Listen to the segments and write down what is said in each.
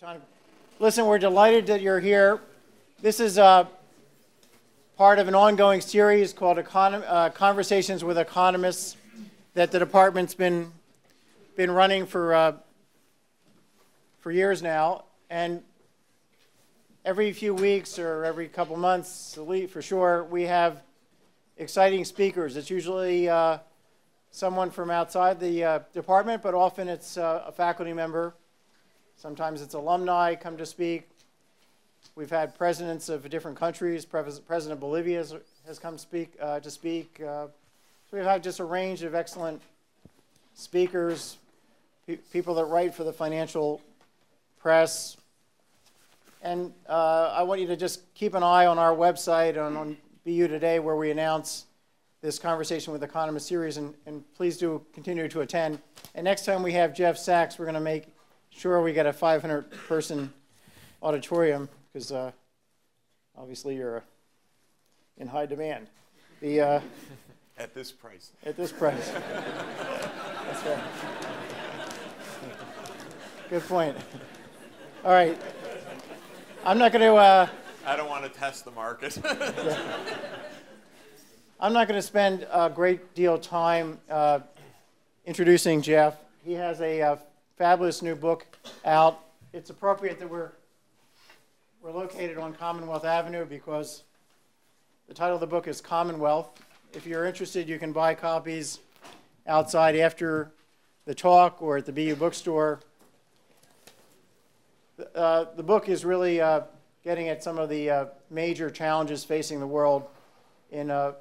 John, listen, we're delighted that you're here. This is uh, part of an ongoing series called Econ- uh, Conversations with Economists that the department's been been running for uh, for years now, and every few weeks or every couple months, for sure, we have exciting speakers. It's usually uh, someone from outside the uh, department, but often it's a faculty member. Sometimes it's alumni come to speak. We've had presidents of different countries. President Bolivia has, come speak, uh, to speak. Uh, so we've had just a range of excellent speakers, pe people that write for the financial press. And uh, I want you to just keep an eye on our website and on BU Today where we announce this Conversation with Economists series, and, and please do continue to attend. And next time we have Jeff Sachs, we're going to make sure we get a 500 person auditorium because uh, obviously you're uh, in high demand. The, uh, at this price. At this price. That's right. Good point. All right. I'm not going to. Uh, I don't want to test the market. I'm not going to spend a great deal of time uh, introducing Jeff. He has a uh, fabulous new book out. It's appropriate that we're, we're located on Commonwealth Avenue because the title of the book is Commonwealth. If you're interested, you can buy copies outside after the talk or at the BU bookstore. Uh, the book is really uh, getting at some of the uh, major challenges facing the world in a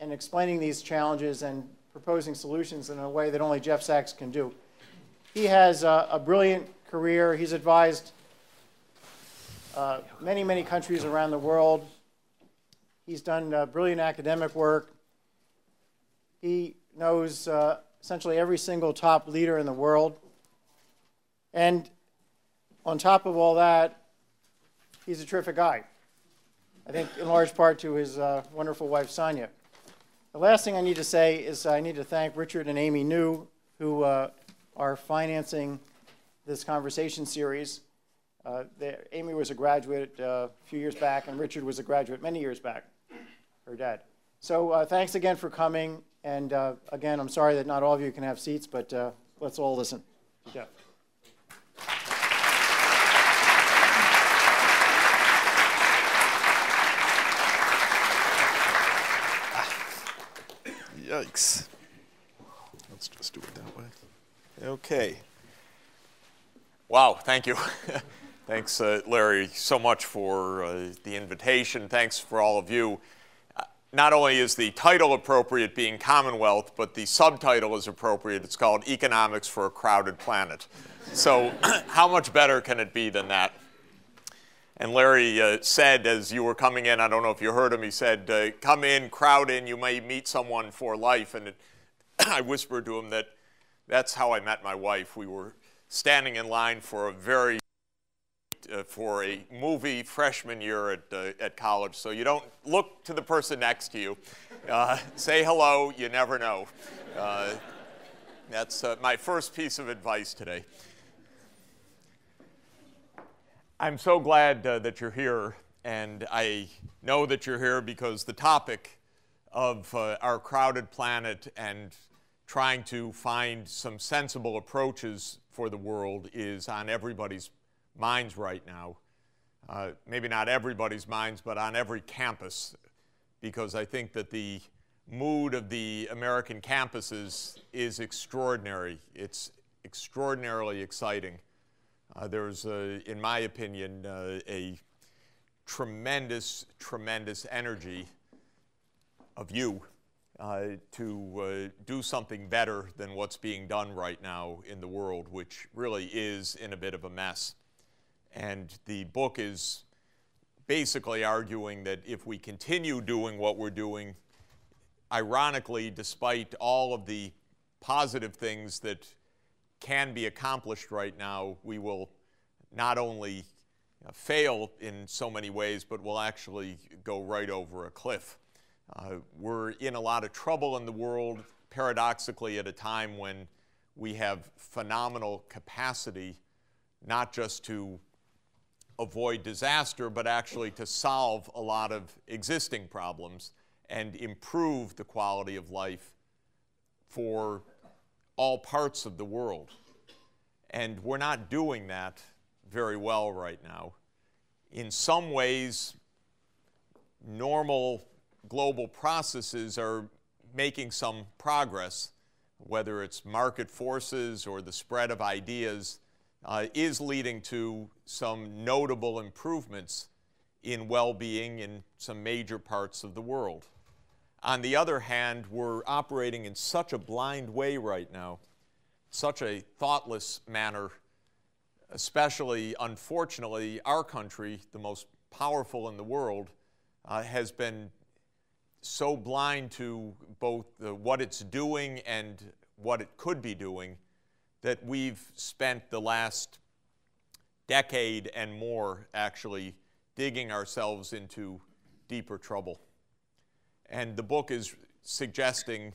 and explaining these challenges and proposing solutions in a way that only Jeff Sachs can do. He has a, a brilliant career. He's advised uh, many, many countries around the world. He's done uh, brilliant academic work. He knows uh, essentially every single top leader in the world. And on top of all that, he's a terrific guy. I think in large part to his uh, wonderful wife, Sonia. The last thing I need to say is I need to thank Richard and Amy New, who uh, are financing this conversation series. Uh, Amy was a graduate uh, a few years back, and Richard was a graduate many years back, her dad. So uh, thanks again for coming. And uh, again, I'm sorry that not all of you can have seats, but uh, let's all listen to Jeff. Yikes. Let's just do it that way. Okay. Wow, thank you. Thanks, uh, Larry, so much for uh, the invitation. Thanks for all of you. Uh, not only is the title appropriate, being Commonwealth, but the subtitle is appropriate. It's called Economics for a Crowded Planet. So, how much better can it be than that? And Larry uh, said as you were coming in, I don't know if you heard him, he said, uh, Come in, crowd in, you may meet someone for life. And it, I whispered to him that that's how I met my wife. We were standing in line for a very uh, for a movie freshman year at, uh, at college. So you don't look to the person next to you. Uh, say hello, you never know. Uh, that's my first piece of advice today. I'm so glad uh, that you're here, and I know that you're here because the topic of uh, our crowded planet and trying to find some sensible approaches for the world is on everybody's minds right now. Uh, maybe not everybody's minds, but on every campus, because I think that the mood of the American campuses is extraordinary. It's extraordinarily exciting. Uh, there's, a, in my opinion, uh, a tremendous, tremendous energy of you uh, to uh, do something better than what's being done right now in the world, which really is in a bit of a mess. And the book is basically arguing that if we continue doing what we're doing, ironically, despite all of the positive things that can be accomplished right now, we will not only uh, fail in so many ways, but we'll actually go right over a cliff. Uh, we're in a lot of trouble in the world, paradoxically, at a time when we have phenomenal capacity not just to avoid disaster, but actually to solve a lot of existing problems and improve the quality of life for all parts of the world. And we're not doing that very well right now. In some ways, normal global processes are making some progress, whether it's market forces or the spread of ideas, uh, is leading to some notable improvements in well being in some major parts of the world. On the other hand, we're operating in such a blind way right now, such a thoughtless manner, especially, unfortunately, our country, the most powerful in the world, uh, has been so blind to both the, what it's doing and what it could be doing that we've spent the last decade and more actually digging ourselves into deeper trouble. And the book is suggesting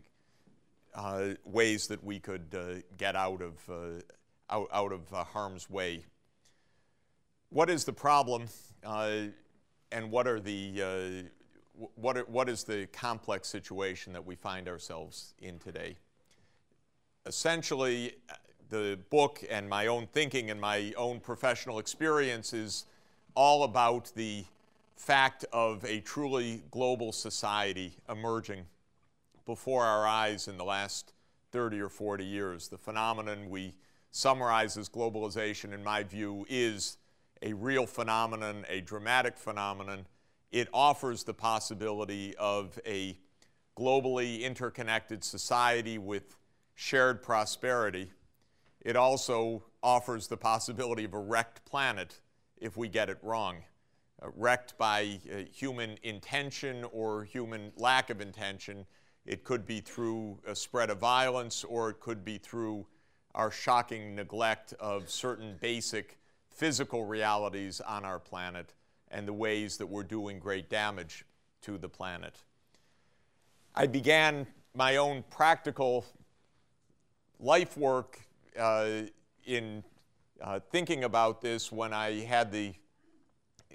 uh, ways that we could uh, get out of, uh, out, out, of uh, harm's way. What is the problem, uh, and what are the uh, what, are, what is the complex situation that we find ourselves in today? Essentially, the book and my own thinking and my own professional experience is all about the fact of a truly global society emerging before our eyes in the last 30 or 40 years. The phenomenon we summarize as globalization, in my view, is a real phenomenon, a dramatic phenomenon. It offers the possibility of a globally interconnected society with shared prosperity. It also offers the possibility of a wrecked planet if we get it wrong. Uh, wrecked by uh, human intention or human lack of intention. It could be through a spread of violence or it could be through our shocking neglect of certain basic physical realities on our planet and the ways that we're doing great damage to the planet. I began my own practical life work uh, in uh, thinking about this when I had the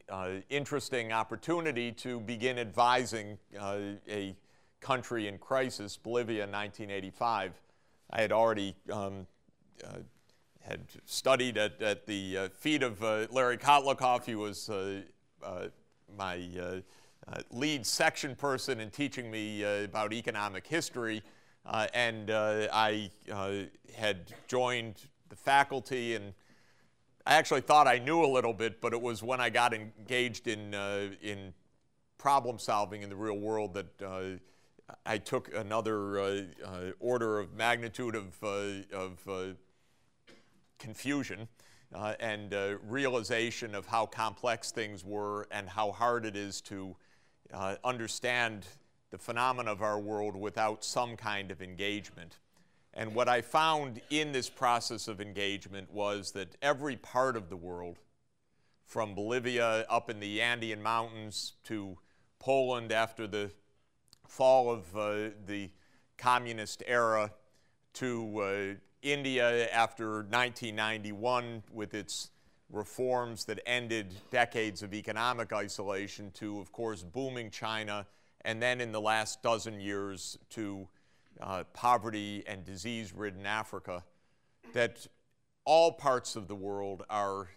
uh, interesting opportunity to begin advising uh, a country in crisis, Bolivia, in 1985. I had already um, uh, had studied at, at the uh, feet of Larry Kotlikoff. He was my lead section person in teaching me about economic history. Uh, and uh, I uh, had joined the faculty, and I actually thought I knew a little bit, but it was when I got engaged in, in problem solving in the real world that I took another uh, uh, order of magnitude of, uh, of confusion and realization of how complex things were and how hard it is to understand the phenomena of our world without some kind of engagement. And what I found in this process of engagement was that every part of the world, from Bolivia up in the Andean Mountains to Poland after the fall of uh, the communist era, to uh, India after 1991 with its reforms that ended decades of economic isolation, to, of course, booming China and then in the last dozen years to uh, poverty and disease ridden Africa, that all parts of the world are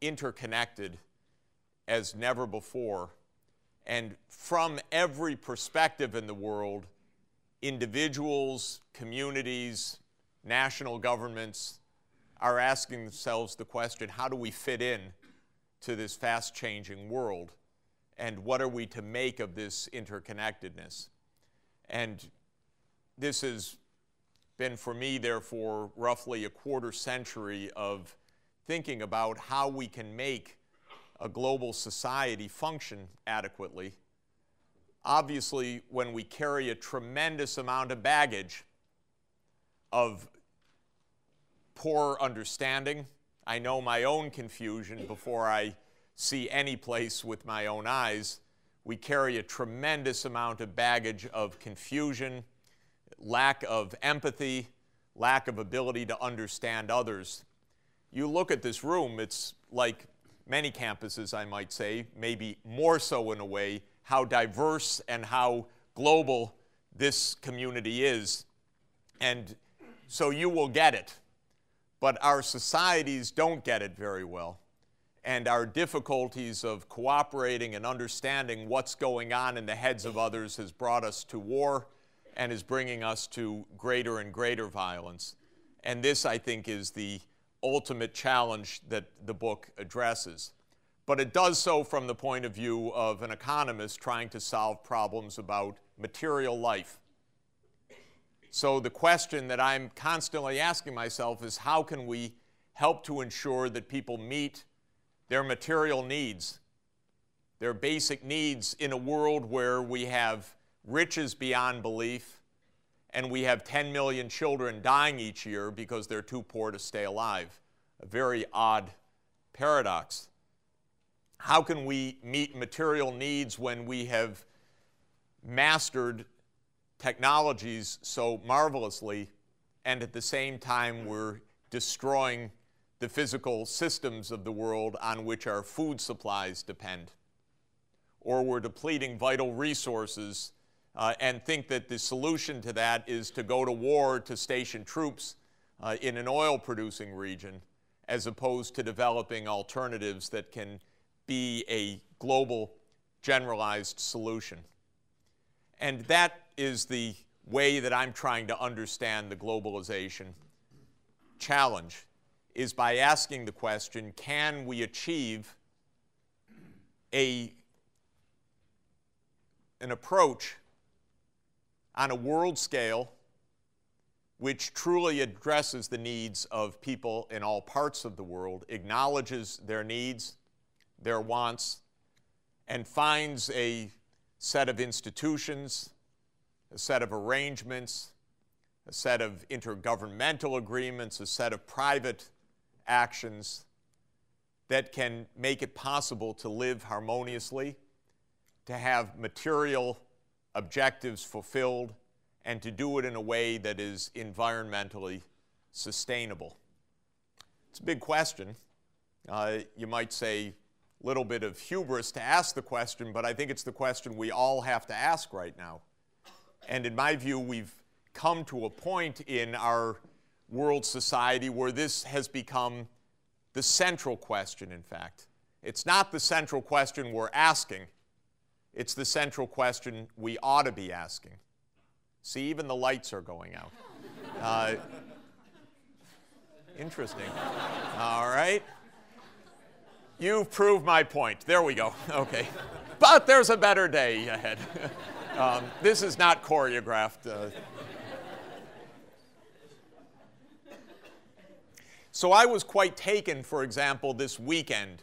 interconnected as never before. And from every perspective in the world, individuals, communities, national governments are asking themselves the question how do we fit in to this fast changing world? and what are we to make of this interconnectedness? And this has been for me, therefore, roughly a quarter century of thinking about how we can make a global society function adequately. Obviously, when we carry a tremendous amount of baggage of poor understanding, I know my own confusion before I see any place with my own eyes. We carry a tremendous amount of baggage of confusion, lack of empathy, lack of ability to understand others. You look at this room, it's like many campuses, I might say, maybe more so in a way, how diverse and how global this community is. And so you will get it. But our societies don't get it very well. And our difficulties of cooperating and understanding what's going on in the heads of others has brought us to war and is bringing us to greater and greater violence. And this, I think, is the ultimate challenge that the book addresses. But it does so from the point of view of an economist trying to solve problems about material life. So the question that I'm constantly asking myself is how can we help to ensure that people meet their material needs, their basic needs in a world where we have riches beyond belief and we have 10 million children dying each year because they're too poor to stay alive. A very odd paradox. How can we meet material needs when we have mastered technologies so marvelously, and at the same time, we're destroying the physical systems of the world on which our food supplies depend. Or we're depleting vital resources uh, and think that the solution to that is to go to war to station troops uh, in an oil producing region as opposed to developing alternatives that can be a global generalized solution. And that is the way that I'm trying to understand the globalization challenge is by asking the question, can we achieve a, an approach on a world scale which truly addresses the needs of people in all parts of the world, acknowledges their needs, their wants, and finds a set of institutions, a set of arrangements, a set of intergovernmental agreements, a set of private actions that can make it possible to live harmoniously, to have material objectives fulfilled, and to do it in a way that is environmentally sustainable. It's a big question. Uh, you might say, a little bit of hubris to ask the question, but I think it's the question we all have to ask right now. And in my view, we've come to a point in our world society where this has become the central question, in fact. It's not the central question we're asking, it's the central question we ought to be asking. See, even the lights are going out. Uh, interesting. All right. You've proved my point. There we go. Okay. But there's a better day ahead. um, this is not choreographed. Uh, so I was quite taken, for example, this weekend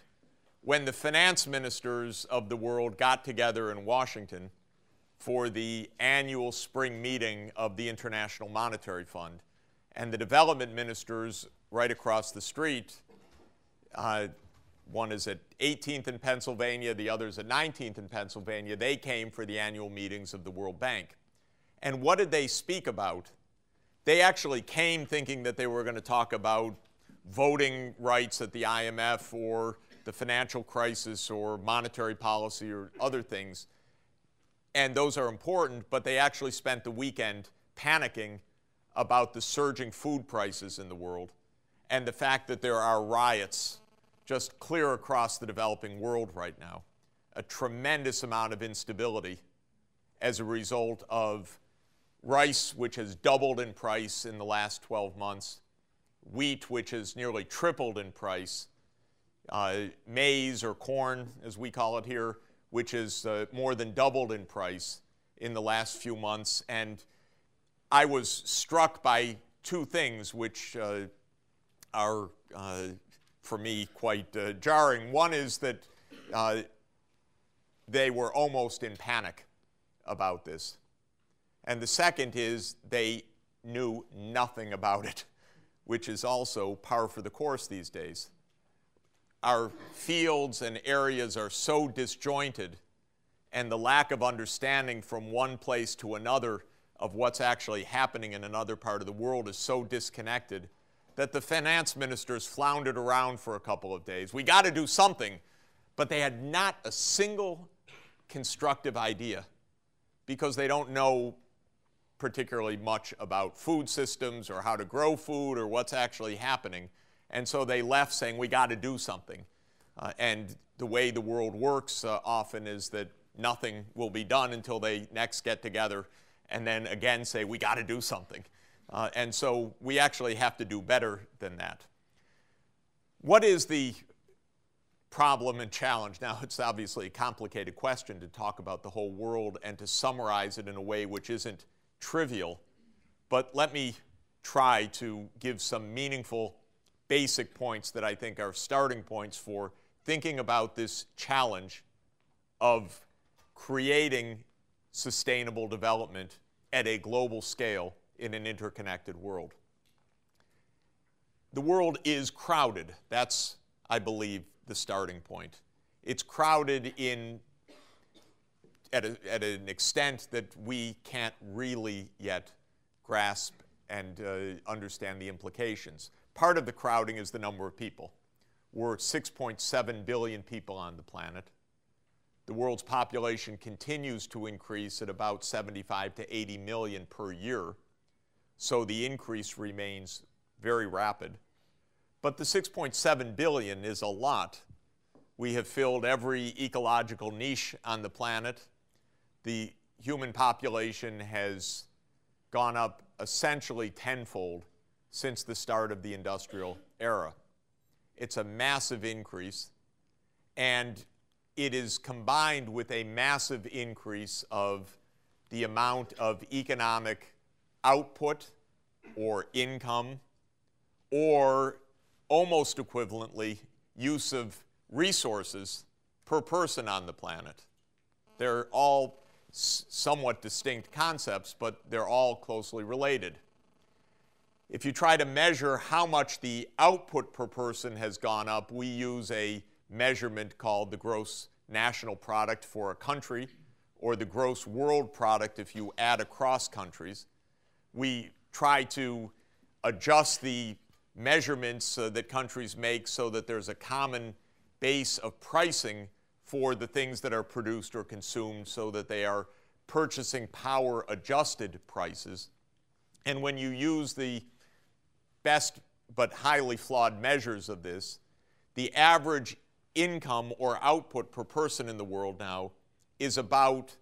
when the finance ministers of the world got together in Washington for the annual spring meeting of the International Monetary Fund. And the development ministers right across the street uh, one is at 18th in Pennsylvania, the other is at 19th in Pennsylvania. They came for the annual meetings of the World Bank. And what did they speak about? They actually came thinking that they were going to talk about voting rights at the IMF or the financial crisis or monetary policy or other things. And those are important, but they actually spent the weekend panicking about the surging food prices in the world and the fact that there are riots just clear across the developing world right now. A tremendous amount of instability as a result of rice, which has doubled in price in the last 12 months, wheat, which has nearly tripled in price, uh, maize or corn, as we call it here, which has uh, more than doubled in price in the last few months. And I was struck by two things which uh, are uh, for me quite uh, jarring. One is that uh, they were almost in panic about this. And the second is they knew nothing about it, which is also par for the course these days. Our fields and areas are so disjointed, and the lack of understanding from one place to another of what's actually happening in another part of the world is so disconnected that the finance ministers floundered around for a couple of days. We got to do something, but they had not a single constructive idea because they don't know particularly much about food systems or how to grow food or what's actually happening. And so they left saying, we got to do something. Uh, and the way the world works uh, often is that nothing will be done until they next get together and then again say, we got to do something. Uh, and so we actually have to do better than that. What is the problem and challenge? Now, it's obviously a complicated question to talk about the whole world and to summarize it in a way which isn't trivial, but let me try to give some meaningful basic points that I think are starting points for thinking about this challenge of creating sustainable development at a global scale in an interconnected world. The world is crowded. That's, I believe, the starting point. It's crowded in at, a, at an extent that we can't really yet grasp and uh, understand the implications. Part of the crowding is the number of people. We're 6.7 billion people on the planet. The world's population continues to increase at about 75 to 80 million per year, so the increase remains very rapid. But the 6.7 billion is a lot. We have filled every ecological niche on the planet. The human population has gone up essentially tenfold since the start of the industrial era. It's a massive increase, and it is combined with a massive increase of the amount of economic output or income, or almost equivalently, use of resources per person on the planet. They're all somewhat distinct concepts, but they're all closely related. If you try to measure how much the output per person has gone up, we use a measurement called the gross national product for a country, or the gross world product if you add across countries. We try to adjust the measurements uh, that countries make so that there's a common base of pricing for the things that are produced or consumed so that they are purchasing power adjusted prices. And when you use the best but highly flawed measures of this, the average income or output per person in the world now is about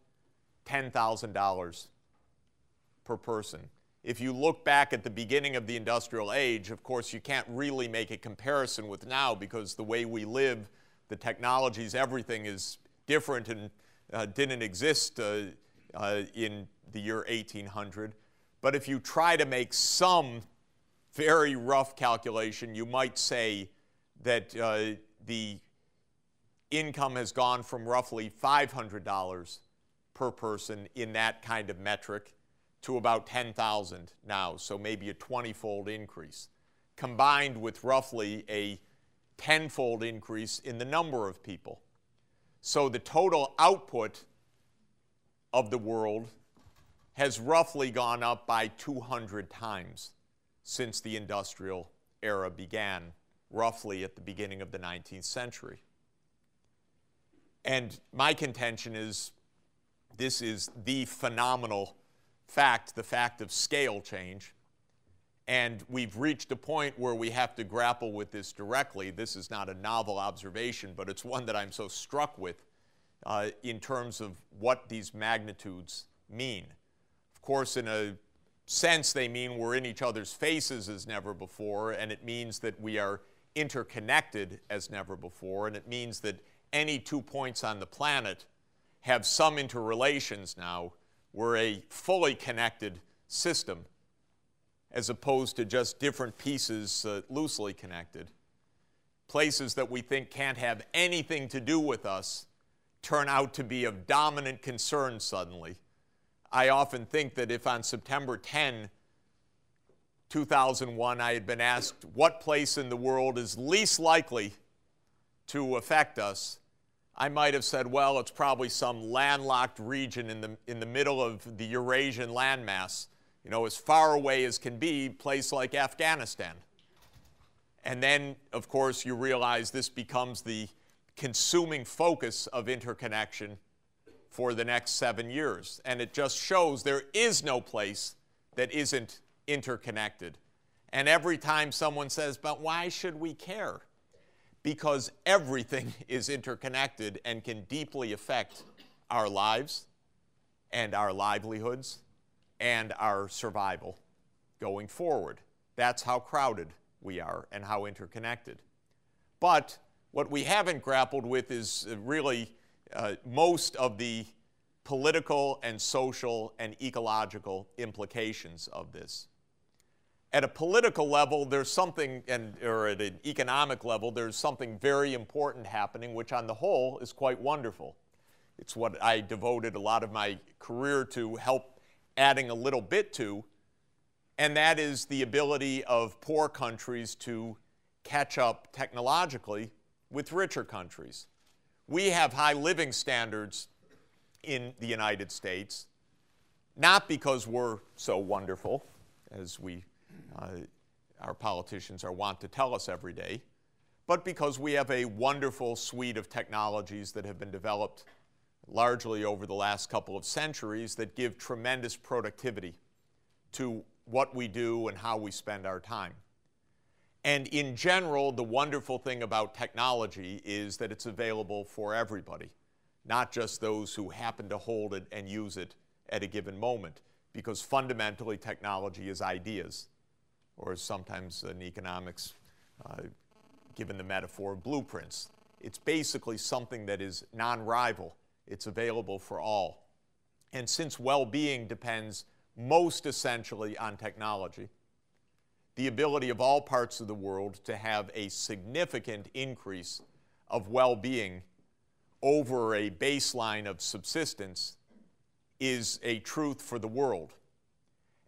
$10,000 per person. If you look back at the beginning of the industrial age, of course, you can't really make a comparison with now because the way we live, the technologies, everything is different and uh, didn't exist uh, uh, in the year 1800. But if you try to make some very rough calculation, you might say that uh, the income has gone from roughly $500 per person in that kind of metric to about 10,000 now, so maybe a 20-fold increase, combined with roughly a 10-fold increase in the number of people. So the total output of the world has roughly gone up by 200 times since the industrial era began, roughly at the beginning of the 19th century. And my contention is this is the phenomenal fact, the fact of scale change. And we've reached a point where we have to grapple with this directly. This is not a novel observation, but it's one that I'm so struck with uh, in terms of what these magnitudes mean. Of course, in a sense, they mean we're in each other's faces as never before, and it means that we are interconnected as never before, and it means that any two points on the planet have some interrelations now. We're a fully connected system as opposed to just different pieces uh, loosely connected. Places that we think can't have anything to do with us turn out to be of dominant concern suddenly. I often think that if on September 10, 2001, I had been asked what place in the world is least likely to affect us, I might have said, well, it's probably some landlocked region in the, in the middle of the Eurasian landmass, you know, as far away as can be, place like Afghanistan. And then, of course, you realize this becomes the consuming focus of interconnection for the next seven years. And it just shows there is no place that isn't interconnected. And every time someone says, but why should we care? Because everything is interconnected and can deeply affect our lives and our livelihoods and our survival going forward. That's how crowded we are and how interconnected. But what we haven't grappled with is uh, really uh, most of the political and social and ecological implications of this. At a political level, there's something, and, or at an economic level, there's something very important happening, which on the whole is quite wonderful. It's what I devoted a lot of my career to help adding a little bit to, and that is the ability of poor countries to catch up technologically with richer countries. We have high living standards in the United States, not because we're so wonderful, as we, Uh, our politicians are wont to tell us every day, but because we have a wonderful suite of technologies that have been developed largely over the last couple of centuries that give tremendous productivity to what we do and how we spend our time. And in general, the wonderful thing about technology is that it's available for everybody, not just those who happen to hold it and use it at a given moment, because fundamentally technology is ideas, or sometimes in economics, uh, given the metaphor of blueprints. It's basically something that is non rival, it's available for all. And since well being depends most essentially on technology, the ability of all parts of the world to have a significant increase of well being over a baseline of subsistence is a truth for the world.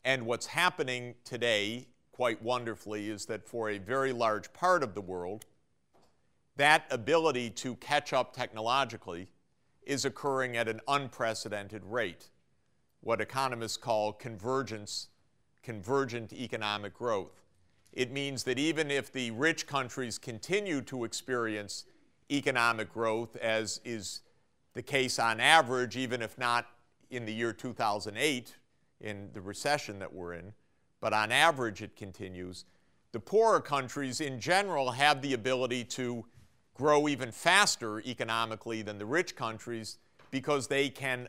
And what's happening today, quite wonderfully, is that for a very large part of the world, that ability to catch up technologically is occurring at an unprecedented rate, what economists call convergence, convergent economic growth. It means that even if the rich countries continue to experience economic growth, as is the case on average, even if not in the year 2008, in the recession that we're in, but on average it continues, the poorer countries in general have the ability to grow even faster economically than the rich countries because they can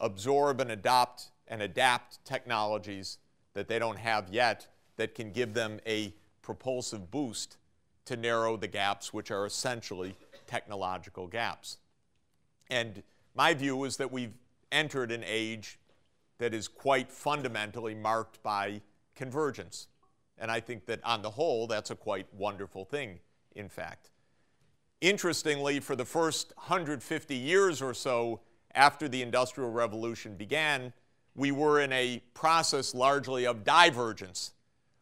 absorb and adopt and adapt technologies that they don't have yet that can give them a propulsive boost to narrow the gaps, which are essentially technological gaps. And my view is that we've entered an age that is quite fundamentally marked by convergence. And I think that on the whole, that's a quite wonderful thing, in fact. Interestingly, for the first 150 years or so after the Industrial Revolution began, we were in a process largely of divergence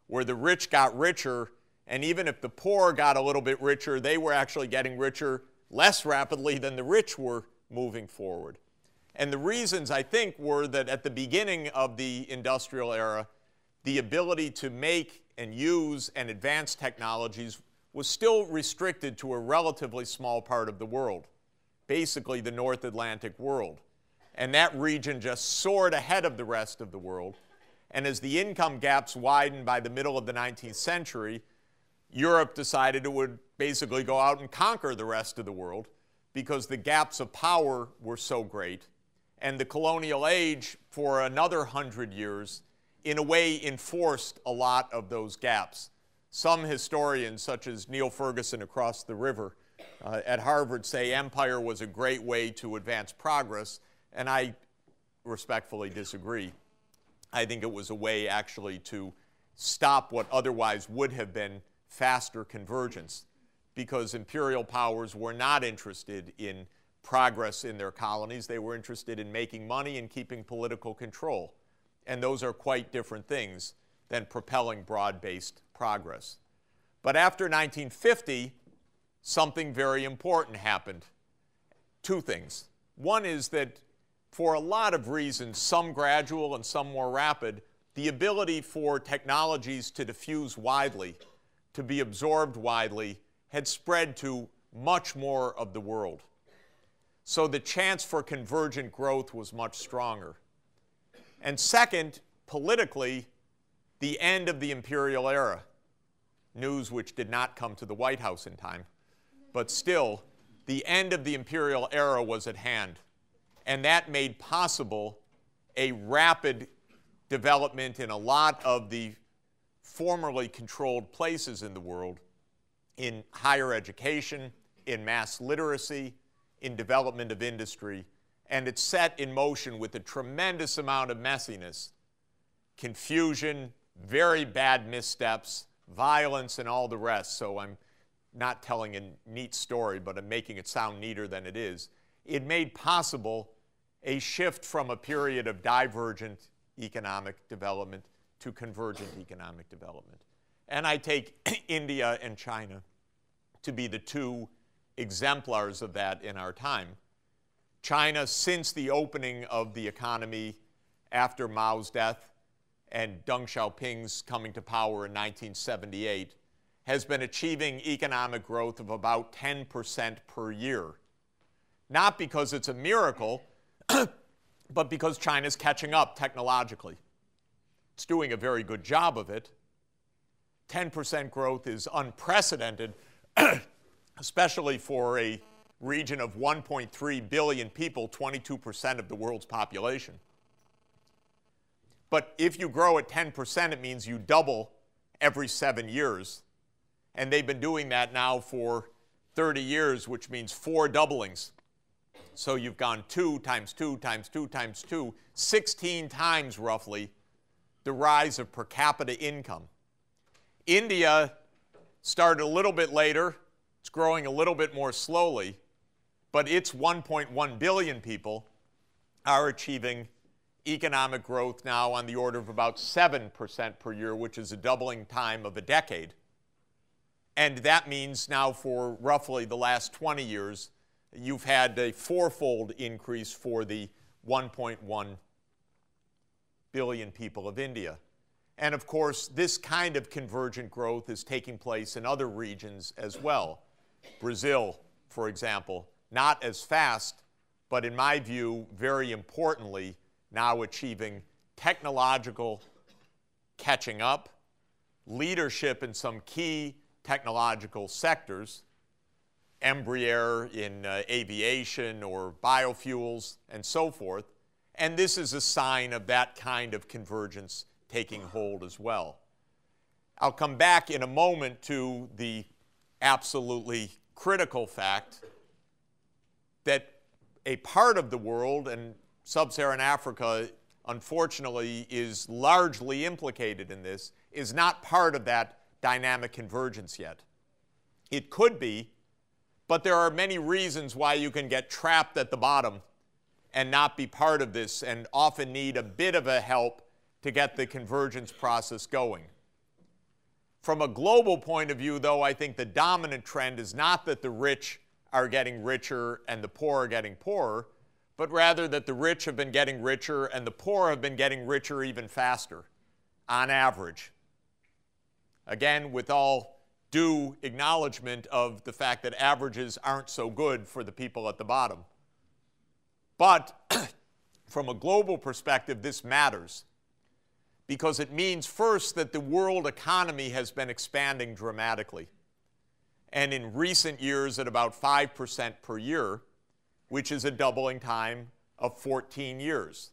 where the rich got richer, and even if the poor got a little bit richer, they were actually getting richer less rapidly than the rich were moving forward. And the reasons, I think, were that at the beginning of the industrial era, the ability to make and use and advance technologies was still restricted to a relatively small part of the world, basically the North Atlantic world. And that region just soared ahead of the rest of the world and as the income gaps widened by the middle of the 19th century, Europe decided it would basically go out and conquer the rest of the world because the gaps of power were so great. And the colonial age, for another hundred years, in a way enforced a lot of those gaps. Some historians, such as Niall Ferguson across the river uh, at Harvard, say empire was a great way to advance progress, and I respectfully disagree. I think it was a way actually to stop what otherwise would have been faster convergence because imperial powers were not interested in progress in their colonies. They were interested in making money and keeping political control. And those are quite different things than propelling broad based progress. But after 1950, something very important happened. Two things. One is that for a lot of reasons, some gradual and some more rapid, the ability for technologies to diffuse widely to be absorbed widely had spread to much more of the world. So the chance for convergent growth was much stronger. And second, politically, the end of the imperial era, news which did not come to the White House in time, but still, the end of the imperial era was at hand. And that made possible a rapid development in a lot of the formerly controlled places in the world in higher education, in mass literacy, in development of industry, and it's set in motion with a tremendous amount of messiness, confusion, very bad missteps, violence, and all the rest. So I'm not telling a neat story, but I'm making it sound neater than it is. It made possible a shift from a period of divergent economic development to convergent economic development. And I take India and China to be the two exemplars of that in our time. China, since the opening of the economy after Mao's death and Deng Xiaoping's coming to power in 1978, has been achieving economic growth of about 10% per year. Not because it's a miracle, but because China's catching up technologically. It's doing a very good job of it. 10% growth is unprecedented especially for a region of 1.3 billion people, 22% of the world's population. But if you grow at 10%, it means you double every seven years. And they've been doing that now for 30 years, which means four doublings. So you've gone two times two times two times two, 16 times roughly the rise of per capita income. India started a little bit later, it's growing a little bit more slowly, but its 1.1 billion people are achieving economic growth now on the order of about 7% per year, which is a doubling time of a decade. And that means now for roughly the last 20 years, you've had a fourfold increase for the 1.1 billion people of India. And of course, this kind of convergent growth is taking place in other regions as well. Brazil, for example, not as fast, but in my view, very importantly, now achieving technological catching up, leadership in some key technological sectors, Embraer in uh, aviation or biofuels and so forth. And this is a sign of that kind of convergence taking hold as well. I'll come back in a moment to the absolutely critical fact that a part of the world, and sub Saharan Africa unfortunately is largely implicated in this, is not part of that dynamic convergence yet. It could be, but there are many reasons why you can get trapped at the bottom and not be part of this, and often need a bit of a help to get the convergence process going. From a global point of view, though, I think the dominant trend is not that the rich are getting richer and the poor are getting poorer, but rather that the rich have been getting richer and the poor have been getting richer even faster, on average. Again, with all due acknowledgement of the fact that averages aren't so good for the people at the bottom. But from a global perspective, this matters because it means first that the world economy has been expanding dramatically. And in recent years, at about 5% per year, which is a doubling time of 14 years.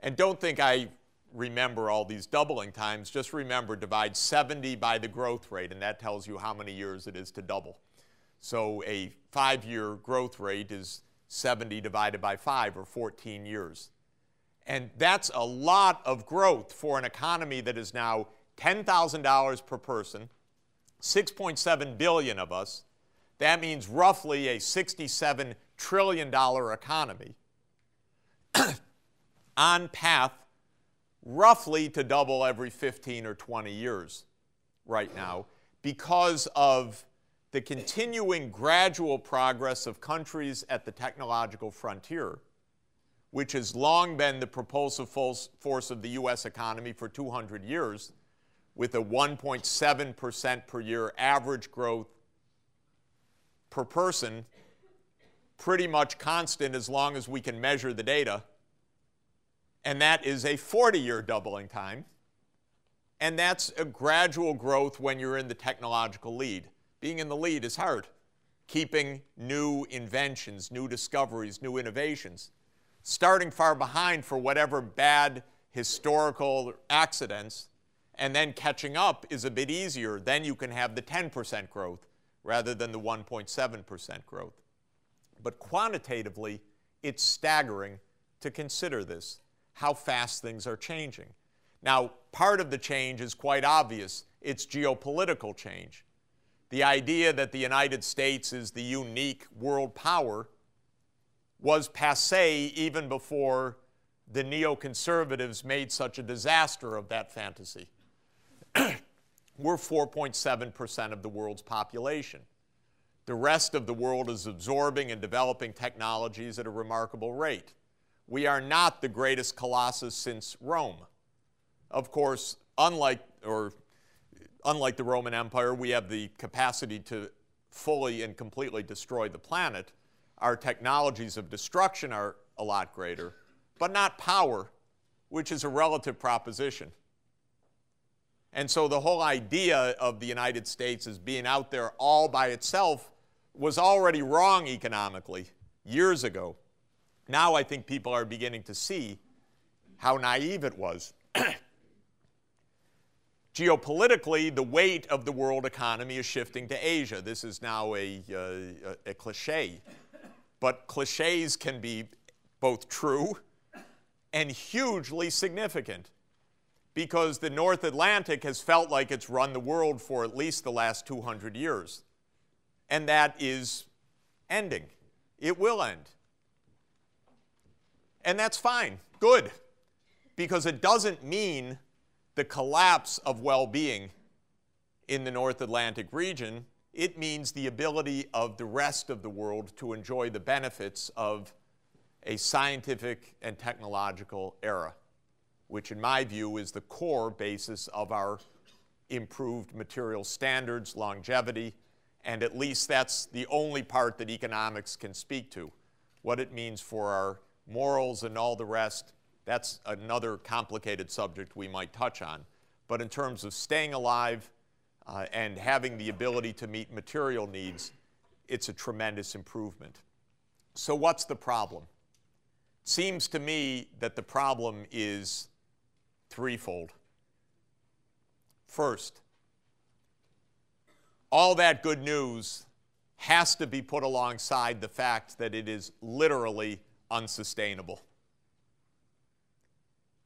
And don't think I remember all these doubling times. Just remember, divide 70 by the growth rate, and that tells you how many years it is to double. So a five year growth rate is 70 divided by 5, or 14 years. And that's a lot of growth for an economy that is now $10,000 per person, 6.7 billion of us. That means roughly a $67 trillion economy on path roughly to double every 15 or 20 years right now because of the continuing gradual progress of countries at the technological frontier which has long been the propulsive force of the U.S. economy for 200 years, with a 1.7% per year average growth per person, pretty much constant as long as we can measure the data. And that is a 40 year doubling time. And that's a gradual growth when you're in the technological lead. Being in the lead is hard. Keeping new inventions, new discoveries, new innovations. Starting far behind for whatever bad historical accidents and then catching up is a bit easier. Then you can have the 10% growth rather than the 1.7% growth. But quantitatively, it's staggering to consider this, how fast things are changing. Now, part of the change is quite obvious it's geopolitical change. The idea that the United States is the unique world power was passe even before the neoconservatives made such a disaster of that fantasy. We're 4.7% of the world's population. The rest of the world is absorbing and developing technologies at a remarkable rate. We are not the greatest colossus since Rome. Of course, unlike, or, unlike the Roman Empire, we have the capacity to fully and completely destroy the planet. Our technologies of destruction are a lot greater, but not power, which is a relative proposition. And so the whole idea of the United States as being out there all by itself was already wrong economically years ago. Now I think people are beginning to see how naive it was. Geopolitically, the weight of the world economy is shifting to Asia. This is now a, uh, a, a cliche. But cliches can be both true and hugely significant because the North Atlantic has felt like it's run the world for at least the last 200 years. And that is ending. It will end. And that's fine, good, because it doesn't mean the collapse of well being in the North Atlantic region. It means the ability of the rest of the world to enjoy the benefits of a scientific and technological era which in my view is the core basis of our improved material standards, longevity, and at least that's the only part that economics can speak to. What it means for our morals and all the rest, that's another complicated subject we might touch on. But in terms of staying alive uh, and having the ability to meet material needs, it's a tremendous improvement. So, what's the problem? Seems to me that the problem is threefold. First, all that good news has to be put alongside the fact that it is literally unsustainable.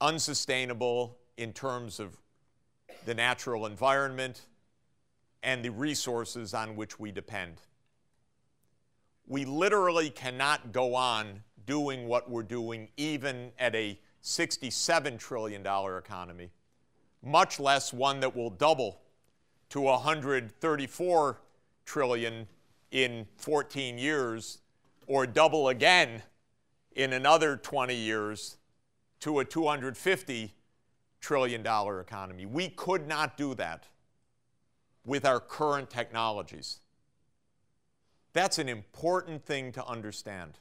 Unsustainable in terms of the natural environment and the resources on which we depend. We literally cannot go on doing what we're doing even at a $67 trillion economy, much less one that will double to 134 trillion in 14 years or double again in another 20 years to a 250 trillion dollar economy. We could not do that with our current technologies. That's an important thing to understand.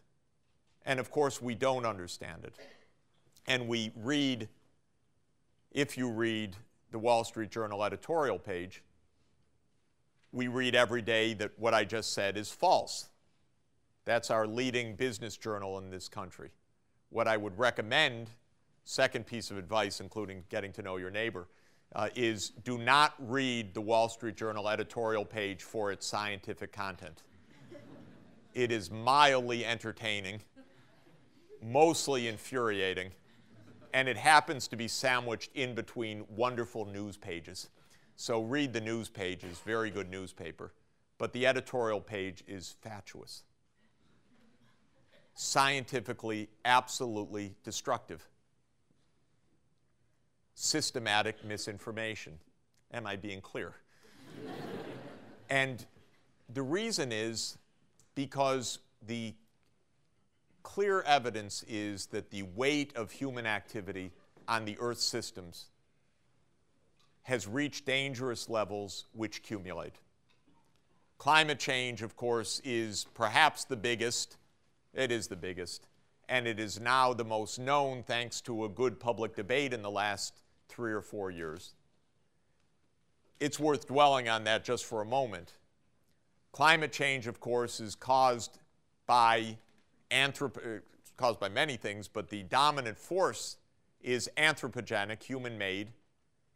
And of course, we don't understand it and we read, if you read the Wall Street Journal editorial page, we read every day that what I just said is false. That's our leading business journal in this country. What I would recommend, second piece of advice, including getting to know your neighbor, uh, is do not read the Wall Street Journal editorial page for its scientific content. it is mildly entertaining, mostly infuriating, and it happens to be sandwiched in between wonderful news pages. So read the news pages, very good newspaper. But the editorial page is fatuous, scientifically, absolutely destructive. Systematic misinformation. Am I being clear? and the reason is because the clear evidence is that the weight of human activity on the Earth's systems has reached dangerous levels which accumulate. Climate change, of course, is perhaps the biggest. It is the biggest. And it is now the most known thanks to a good public debate in the last three or four years. It's worth dwelling on that just for a moment. Climate change, of course, is caused by anthrop- uh, caused by many things, but the dominant force is anthropogenic, human made,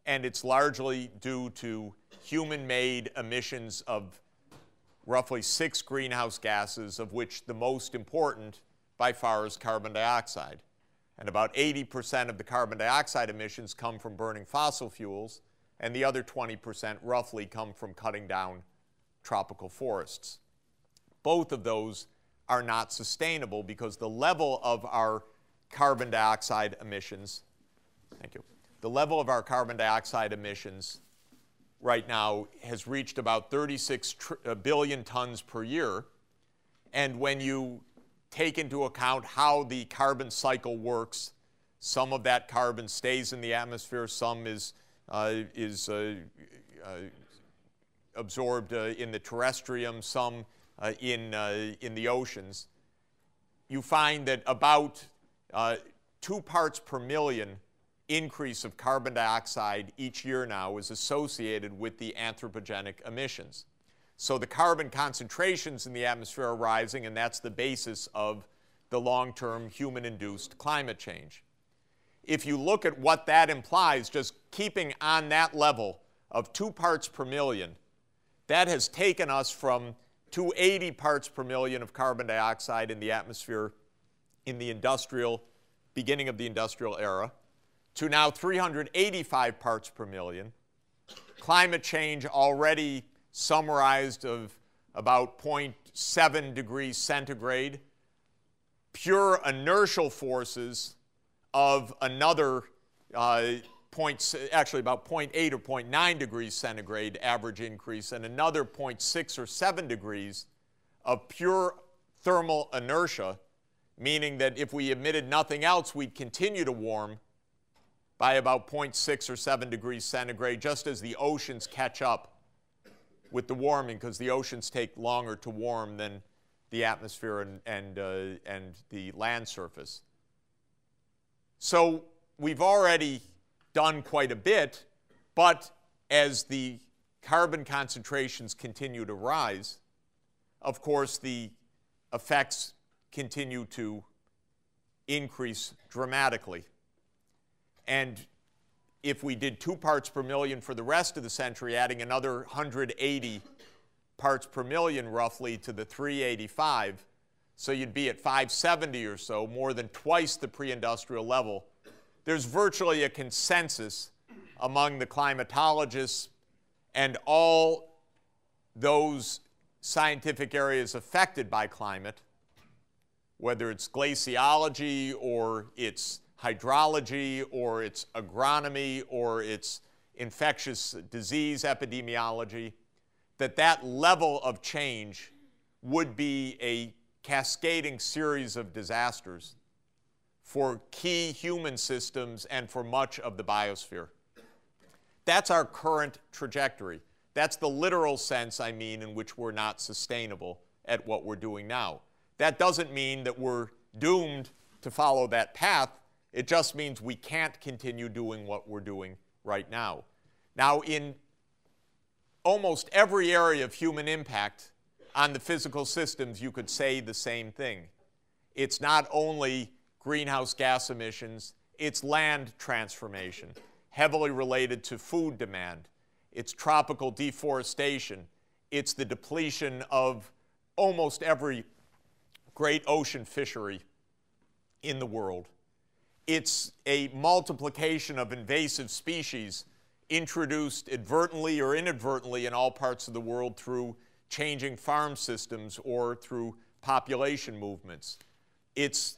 and it's largely due to human made emissions of roughly six greenhouse gases, of which the most important by far is carbon dioxide. And about 80% of the carbon dioxide emissions come from burning fossil fuels, and the other 20% roughly come from cutting down tropical forests. Both of those are not sustainable because the level of our carbon dioxide emissions, thank you, the level of our carbon dioxide emissions right now has reached about 36 tr- uh, billion tons per year. And when you take into account how the carbon cycle works, some of that carbon stays in the atmosphere, some is, uh, is uh, uh absorbed uh, in the terrestrium, some uh, in, in the oceans. You find that about two parts per million increase of carbon dioxide each year now is associated with the anthropogenic emissions. So the carbon concentrations in the atmosphere are rising, and that's the basis of the long term human induced climate change. If you look at what that implies, just keeping on that level of two parts per million, that has taken us from 280 parts per million of carbon dioxide in the atmosphere in the industrial beginning of the industrial era to now 385 parts per million. Climate change already summarized of about 0.7 degrees centigrade. Pure inertial forces of another uh, point, actually about 0.8 or 0.9 degrees centigrade average increase, and another 0.6 or 7 degrees of pure thermal inertia, meaning that if we emitted nothing else, we'd continue to warm by about 0.6 or 7 degrees centigrade, just as the oceans catch up with the warming, because the oceans take longer to warm than the atmosphere and, and, uh, and the land surface. So we've already done quite a bit, but as the carbon concentrations continue to rise, of course, the effects continue to increase dramatically. And if we did two parts per million for the rest of the century, adding another 180 parts per million roughly to the 385, so you'd be at 570 or so, more than twice the pre industrial level. There's virtually a consensus among the climatologists and all those scientific areas affected by climate, whether it's glaciology or it's hydrology or it's agronomy or it's infectious disease epidemiology, that that level of change would be a cascading series of disasters for key human systems and for much of the biosphere. That's our current trajectory. That's the literal sense, I mean, in which we're not sustainable at what we're doing now. That doesn't mean that we're doomed to follow that path. It just means we can't continue doing what we're doing right now. Now, in almost every area of human impact on the physical systems, you could say the same thing. It's not only greenhouse gas emissions, it's land transformation, heavily related to food demand, it's tropical deforestation, it's the depletion of almost every great ocean fishery in the world. It's a multiplication of invasive species introduced advertently or inadvertently in all parts of the world through changing farm systems or through population movements. It's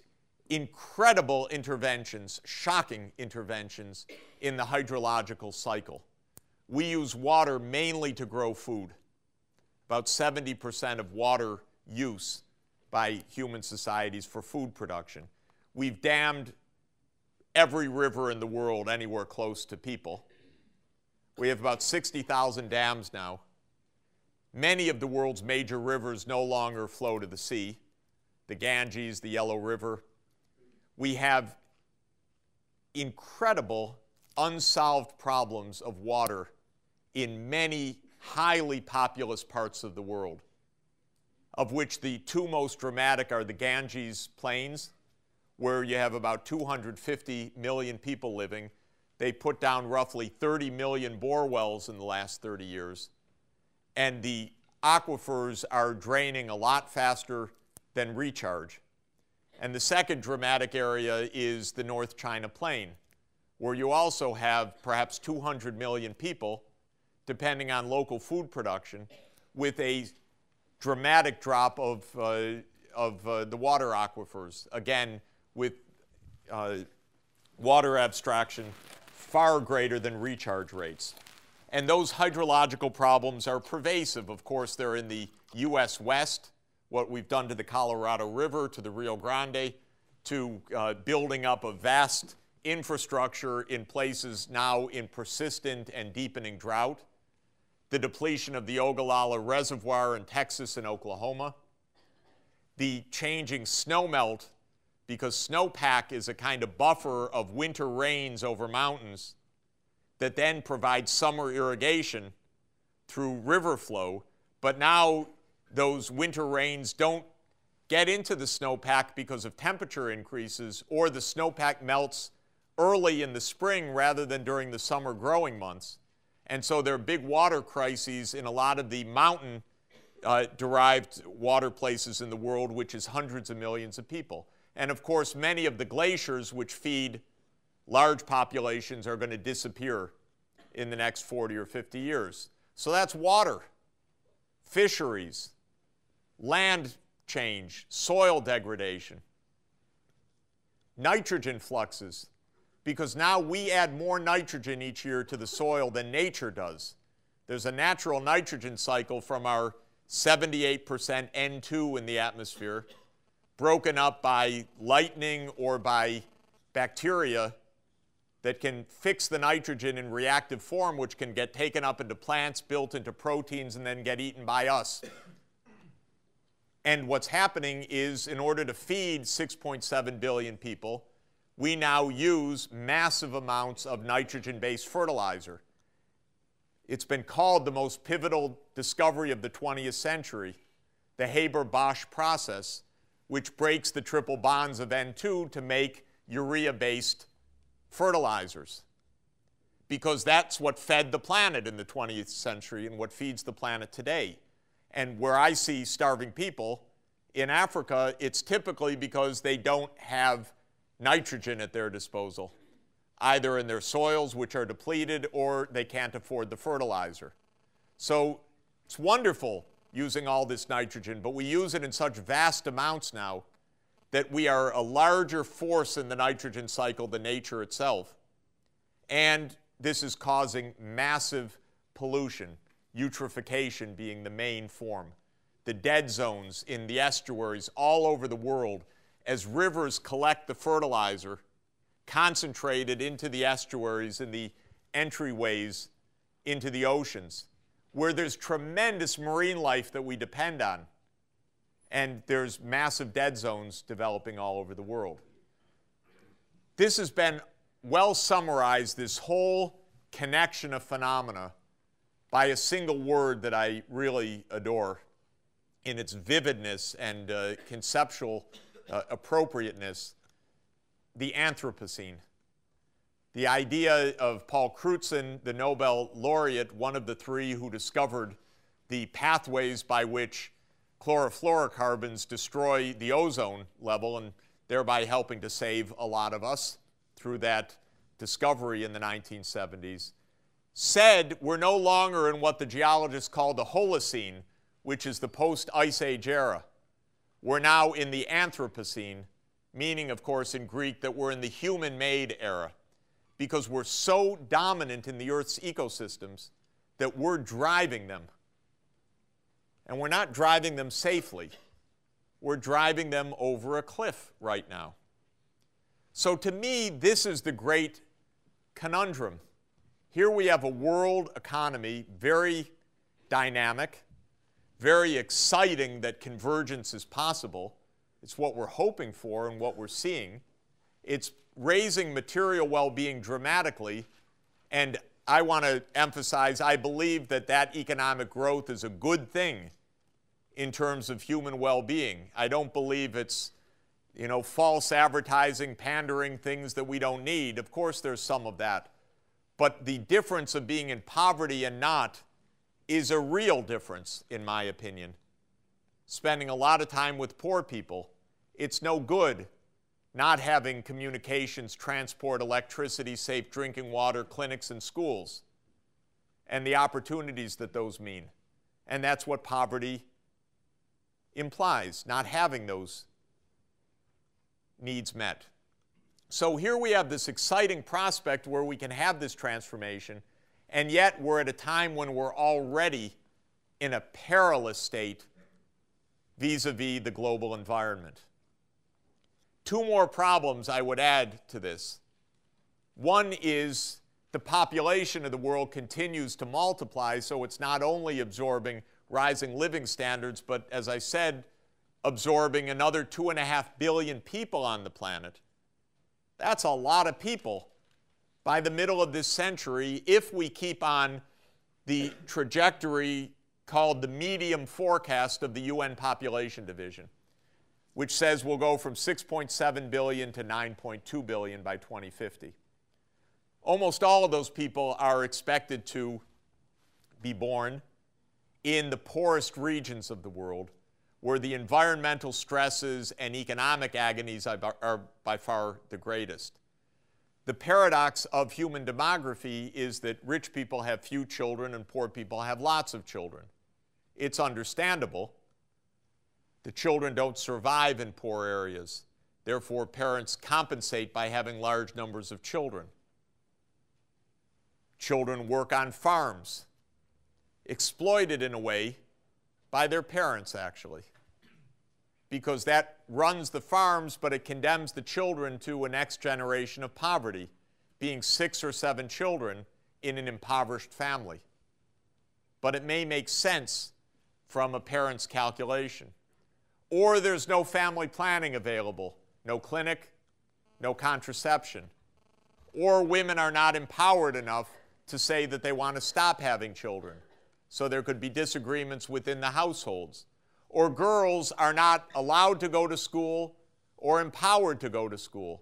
incredible interventions, shocking interventions in the hydrological cycle. We use water mainly to grow food. About 70% of water use by human societies for food production. We've dammed every river in the world anywhere close to people. We have about 60,000 dams now. Many of the world's major rivers no longer flow to the sea the Ganges, the Yellow River. We have incredible unsolved problems of water in many highly populous parts of the world, of which the two most dramatic are the Ganges Plains, where you have about 250 million people living. They put down roughly 30 million bore wells in the last 30 years. And the aquifers are draining a lot faster than recharge. And the second dramatic area is the North China Plain, where you also have perhaps 200 million people, depending on local food production, with a dramatic drop of, uh, of uh, the water aquifers. Again, with uh, water abstraction far greater than recharge rates. And those hydrological problems are pervasive. Of course, they're in the U.S. West, what we've done to the Colorado River, to the Rio Grande, to uh, building up a vast infrastructure in places now in persistent and deepening drought, the depletion of the Ogallala Reservoir in Texas and Oklahoma, the changing snowmelt because snowpack is a kind of buffer of winter rains over mountains that then provides summer irrigation through river flow. But now those winter rains don't get into the snowpack because of temperature increases, or the snowpack melts early in the spring rather than during the summer growing months. And so there are big water crises in a lot of the mountain uh, derived water places in the world, which is hundreds of millions of people. And of course, many of the glaciers which feed large populations are going to disappear in the next 40 or 50 years. So that's water, fisheries, land change, soil degradation, nitrogen fluxes, because now we add more nitrogen each year to the soil than nature does. There's a natural nitrogen cycle from our 78% N2 in the atmosphere broken up by lightning or by bacteria that can fix the nitrogen in reactive form, which can get taken up into plants, built into proteins, and then get eaten by us. And what's happening is, in order to feed 6.7 billion people, we now use massive amounts of nitrogen based fertilizer. It's been called the most pivotal discovery of the 20th century, the Haber Bosch process which breaks the triple bonds of N2 to make urea based fertilizers. Because that's what fed the planet in the 20th century and what feeds the planet today. And where I see starving people in Africa, it's typically because they don't have nitrogen at their disposal, either in their soils, which are depleted, or they can't afford the fertilizer. So it's wonderful using all this nitrogen, but we use it in such vast amounts now that we are a larger force in the nitrogen cycle than nature itself. And this is causing massive pollution, eutrophication being the main form. The dead zones in the estuaries all over the world, as rivers collect the fertilizer, concentrated into the estuaries and the entryways into the oceans where there's tremendous marine life that we depend on. And there's massive dead zones developing all over the world. This has been well summarized, this whole connection of phenomena, by a single word that I really adore in its vividness and uh, conceptual uh, appropriateness the Anthropocene. The idea of Paul Crutzen, the Nobel laureate, one of the three who discovered the pathways by which chlorofluorocarbons destroy the ozone level and thereby helping to save a lot of us through that discovery in the 1970s, said we're no longer in what the geologists call the Holocene, which is the post Ice Age era. We're now in the Anthropocene, meaning, of course, in Greek, that we're in the human made era because we're so dominant in the Earth's ecosystems that we're driving them. And we're not driving them safely. We're driving them over a cliff right now. So to me, this is the great conundrum Here we have a world economy very dynamic, very exciting that convergence is possible. It's what we're hoping for and what we're seeing. It's raising material well being dramatically. And I want to emphasize I believe that that economic growth is a good thing in terms of human well being. I don't believe it's you know, false advertising, pandering, things that we don't need. Of course, there's some of that. But the difference of being in poverty and not is a real difference, in my opinion. Spending a lot of time with poor people, it's no good not having communications, transport, electricity, safe drinking water, clinics, and schools, and the opportunities that those mean. And that's what poverty implies, not having those needs met. So here we have this exciting prospect where we can have this transformation, and yet we're at a time when we're already in a perilous state vis a vis the global environment. Two more problems I would add to this. One is the population of the world continues to multiply, so it's not only absorbing rising living standards, but as I said, absorbing another two and a half billion people on the planet. That's a lot of people by the middle of this century if we keep on the trajectory called the medium forecast of the UN Population Division, which says we'll go from 6.7 billion to 9.2 billion by 2050. Almost all of those people are expected to be born in the poorest regions of the world where the environmental stresses and economic agonies are by far the greatest. The paradox of human demography is that rich people have few children and poor people have lots of children. It's understandable. The children don't survive in poor areas. Therefore, parents compensate by having large numbers of children. Children work on farms, exploited in a way by their parents, actually because that runs the farms, but it condemns the children to a next generation of poverty, being six or seven children in an impoverished family. But it may make sense from a parent's calculation. Or there's no family planning available, no clinic, no contraception. Or women are not empowered enough to say that they want to stop having children. So there could be disagreements within the households or girls are not allowed to go to school or empowered to go to school.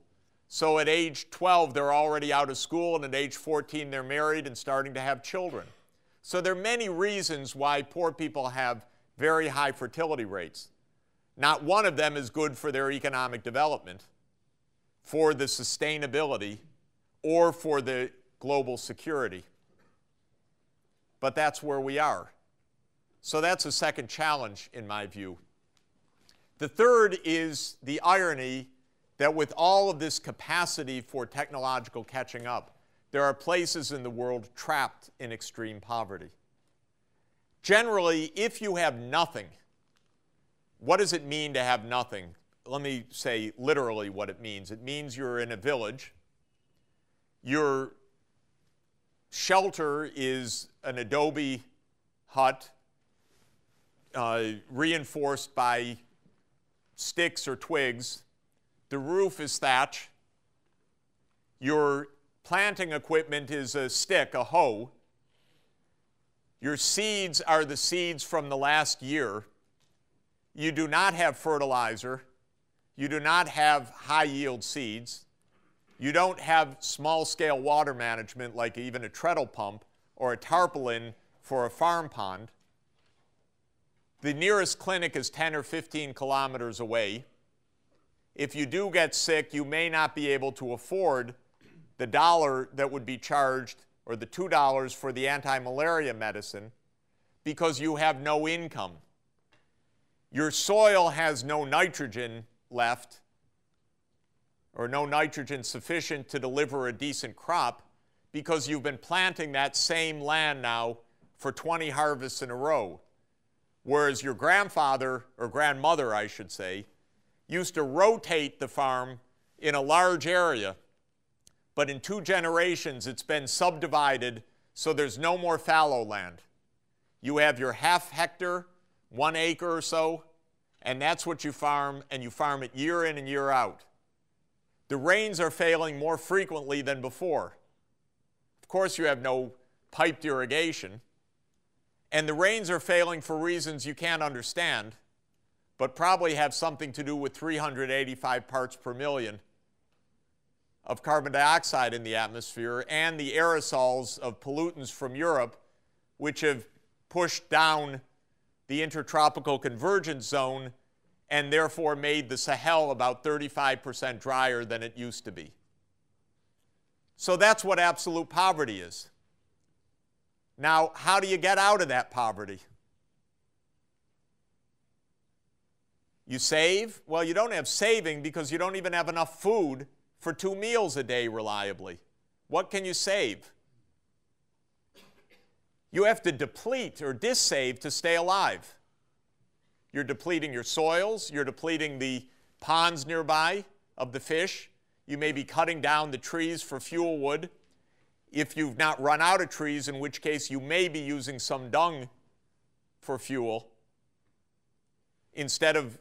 So at age 12, they're already out of school, and at age 14, they're married and starting to have children. So there are many reasons why poor people have very high fertility rates. Not one of them is good for their economic development, for the sustainability, or for the global security. But that's where we are. So that's a second challenge, in my view. The third is the irony that with all of this capacity for technological catching up, there are places in the world trapped in extreme poverty. Generally, if you have nothing, what does it mean to have nothing? Let me say literally what it means. It means you're in a village, your shelter is an adobe hut uh, reinforced by sticks or twigs. The roof is thatch. Your planting equipment is a stick, a hoe. Your seeds are the seeds from the last year. You do not have fertilizer. You do not have high yield seeds. You don't have small scale water management like even a treadle pump or a tarpaulin for a farm pond. The nearest clinic is 10 or 15 kilometers away. If you do get sick, you may not be able to afford the dollar that would be charged or the $2 for the anti malaria medicine because you have no income. Your soil has no nitrogen left or no nitrogen sufficient to deliver a decent crop because you've been planting that same land now for 20 harvests in a row. Whereas your grandfather, or grandmother, I should say, used to rotate the farm in a large area but in two generations it's been subdivided so there's no more fallow land. You have your half hectare, one acre or so, and that's what you farm, and you farm it year in and year out. The rains are failing more frequently than before. Of course, you have no piped irrigation, and the rains are failing for reasons you can't understand, but probably have something to do with 385 parts per million of carbon dioxide in the atmosphere and the aerosols of pollutants from Europe, which have pushed down the intertropical convergence zone and therefore made the Sahel about 35% drier than it used to be. So that's what absolute poverty is. Now, how do you get out of that poverty? You save? Well, you don't have saving because you don't even have enough food for two meals a day reliably. What can you save? You have to deplete or dissave to stay alive. You're depleting your soils, you're depleting the ponds nearby of the fish. You may be cutting down the trees for fuel wood. If you've not run out of trees, in which case you may be using some dung for fuel instead of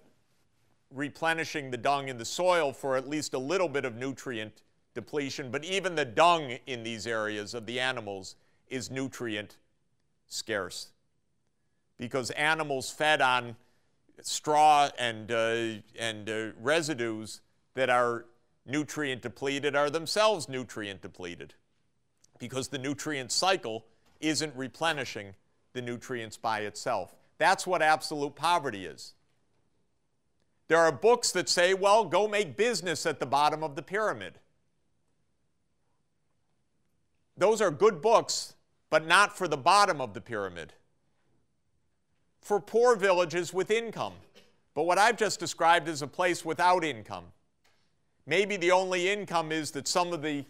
replenishing the dung in the soil for at least a little bit of nutrient depletion, but even the dung in these areas of the animals is nutrient scarce. Because animals fed on straw and, uh, and uh, residues that are nutrient depleted are themselves nutrient depleted. Because the nutrient cycle isn't replenishing the nutrients by itself. That's what absolute poverty is. There are books that say, well, go make business at the bottom of the pyramid. Those are good books, but not for the bottom of the pyramid. For poor villages with income. But what I've just described is a place without income. Maybe the only income is that some of the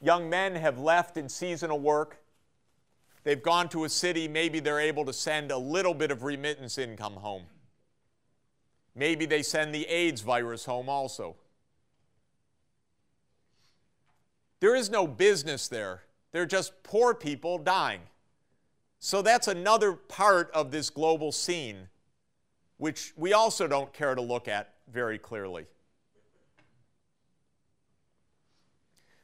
young men have left in seasonal work. They've gone to a city, maybe they're able to send a little bit of remittance income home. Maybe they send the AIDS virus home also. There is no business there. They're just poor people dying. So that's another part of this global scene, which we also don't care to look at very clearly.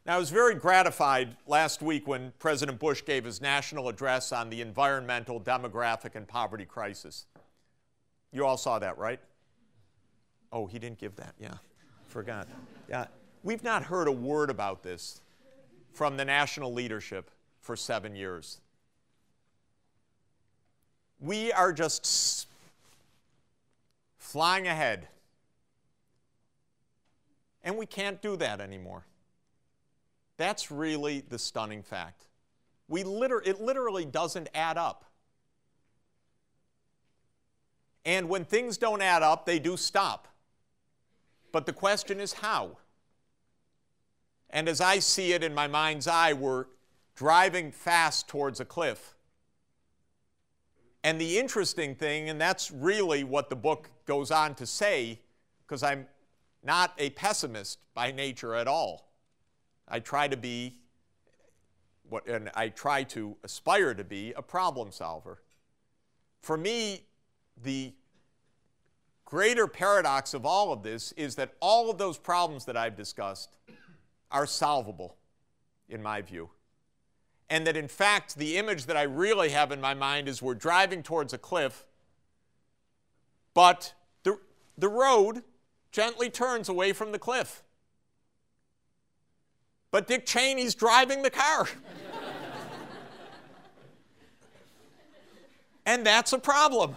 Now, I was very gratified last week when President Bush gave his national address on the environmental, demographic, and poverty crisis. You all saw that, right? Oh, he didn't give that. Yeah, forgot. Yeah, we've not heard a word about this from the national leadership for seven years. We are just flying ahead. And we can't do that anymore. That's really the stunning fact. We liter- it literally doesn't add up. And when things don't add up, they do stop. But the question is how? And as I see it in my mind's eye, we're driving fast towards a cliff. And the interesting thing, and that's really what the book goes on to say, because I'm not a pessimist by nature at all. I try to be, what, and I try to aspire to be, a problem solver. For me, the greater paradox of all of this is that all of those problems that I've discussed are solvable, in my view. And that in fact, the image that I really have in my mind is we're driving towards a cliff, but the, the road gently turns away from the cliff. But Dick Cheney's driving the car. and that's a problem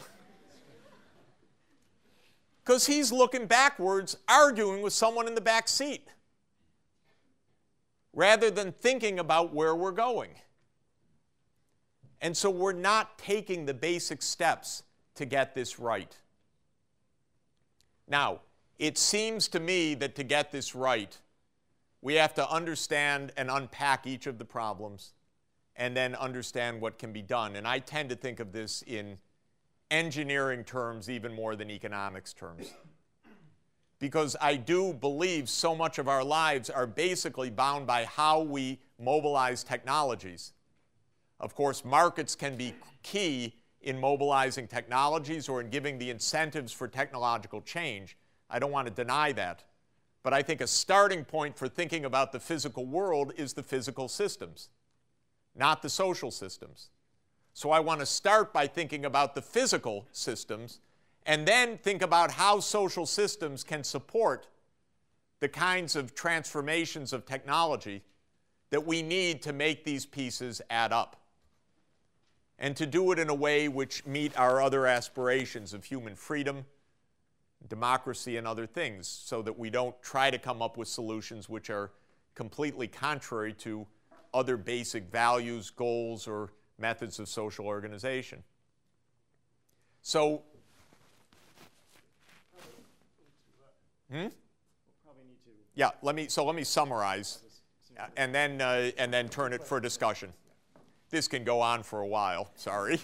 because he's looking backwards, arguing with someone in the back seat, rather than thinking about where we're going. And so we're not taking the basic steps to get this right. Now, it seems to me that to get this right, we have to understand and unpack each of the problems and then understand what can be done. And I tend to think of this in engineering terms even more than economics terms. Because I do believe so much of our lives are basically bound by how we mobilize technologies. Of course, markets can be key in mobilizing technologies or in giving the incentives for technological change. I don't want to deny that. But I think a starting point for thinking about the physical world is the physical systems, not the social systems. So I want to start by thinking about the physical systems and then think about how social systems can support the kinds of transformations of technology that we need to make these pieces add up. And to do it in a way which meet our other aspirations of human freedom, democracy, and other things, so that we don't try to come up with solutions which are completely contrary to other basic values, goals, or methods of social organization. So Hmm? Yeah, let me, so let me summarize and then, uh, and then turn it for discussion. This can go on for a while, sorry.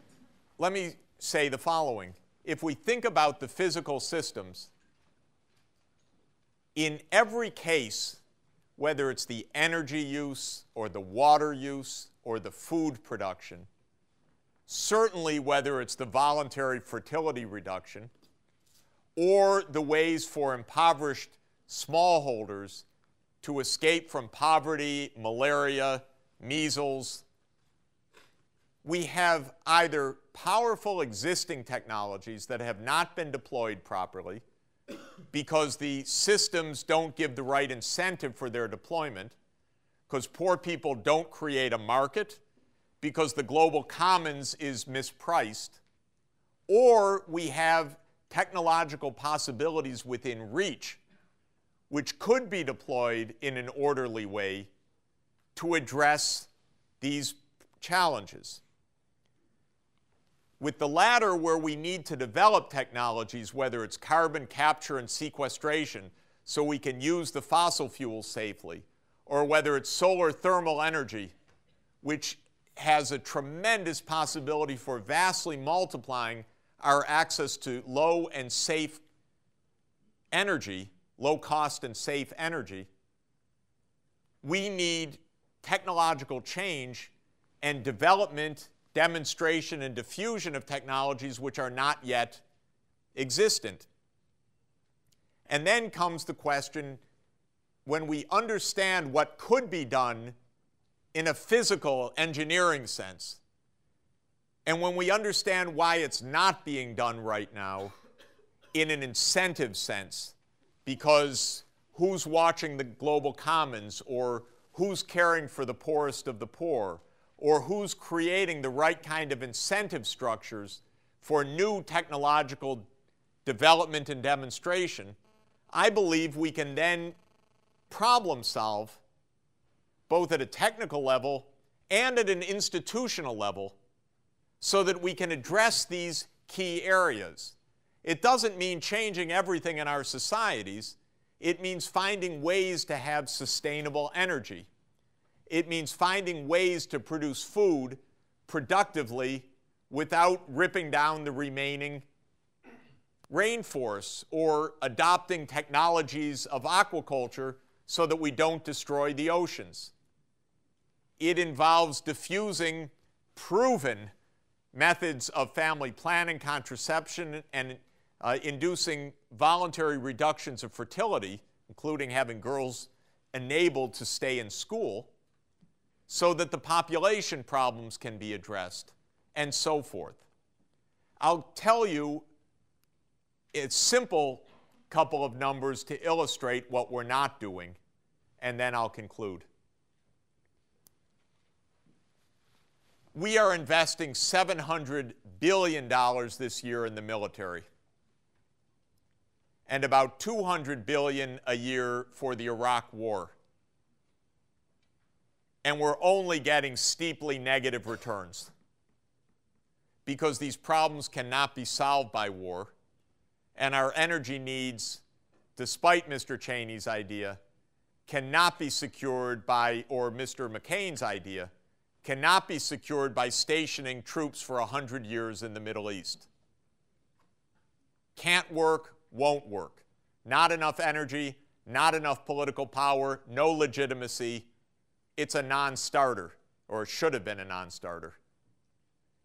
let me say the following. If we think about the physical systems, in every case, whether it's the energy use or the water use or the food production, certainly whether it's the voluntary fertility reduction, or the ways for impoverished smallholders to escape from poverty, malaria, measles. We have either powerful existing technologies that have not been deployed properly because the systems don't give the right incentive for their deployment, because poor people don't create a market, because the global commons is mispriced, or we have technological possibilities within reach, which could be deployed in an orderly way to address these challenges. With the latter, where we need to develop technologies, whether it's carbon capture and sequestration, so we can use the fossil fuels safely, or whether it's solar thermal energy, which has a tremendous possibility for vastly multiplying our access to low and safe energy, low cost and safe energy, we need technological change and development, demonstration, and diffusion of technologies which are not yet existent. And then comes the question when we understand what could be done in a physical engineering sense, and when we understand why it's not being done right now in an incentive sense, because who's watching the global commons, or who's caring for the poorest of the poor, or who's creating the right kind of incentive structures for new technological development and demonstration, I believe we can then problem solve both at a technical level and at an institutional level so that we can address these key areas. It doesn't mean changing everything in our societies. It means finding ways to have sustainable energy. It means finding ways to produce food productively without ripping down the remaining rainforests or adopting technologies of aquaculture so that we don't destroy the oceans. It involves diffusing proven methods of family planning, contraception, and uh, inducing voluntary reductions of fertility, including having girls enabled to stay in school, so that the population problems can be addressed, and so forth. I'll tell you a simple couple of numbers to illustrate what we're not doing, and then I'll conclude. We are investing $700 billion this year in the military and about 200 billion a year for the Iraq war. And we're only getting steeply negative returns because these problems cannot be solved by war and our energy needs despite Mr. Cheney's idea cannot be secured by or Mr. McCain's idea cannot be secured by stationing troops for 100 years in the Middle East. Can't work, won't work. Not enough energy, not enough political power, no legitimacy. It's a non starter, or it should have been a non starter.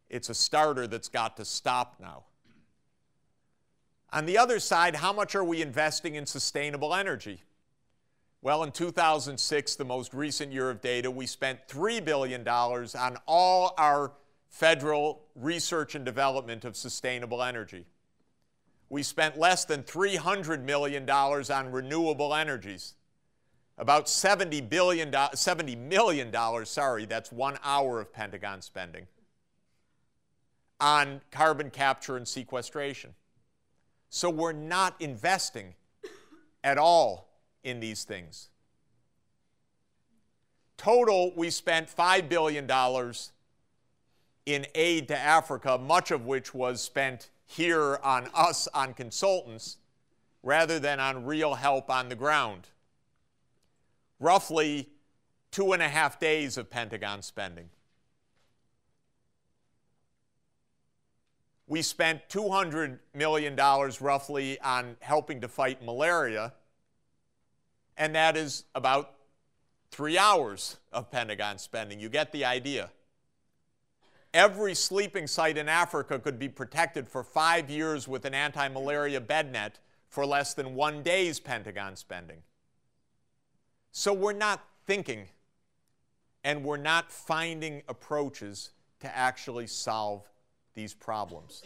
It's a starter that's got to stop now. On the other side, how much are we investing in sustainable energy? Well, in 2006, the most recent year of data, we spent $3 billion on all our federal research and development of sustainable energy. We spent less than $300 million on renewable energies. About $70, billion, $70 million, sorry, that's one hour of Pentagon spending, on carbon capture and sequestration. So we're not investing at all in these things. Total, we spent $5 billion in aid to Africa, much of which was spent here on us, on consultants, rather than on real help on the ground. Roughly two and a half days of Pentagon spending. We spent $200 million roughly on helping to fight malaria, and that is about three hours of Pentagon spending. You get the idea. Every sleeping site in Africa could be protected for five years with an anti malaria bed net for less than one day's Pentagon spending. So we're not thinking and we're not finding approaches to actually solve these problems.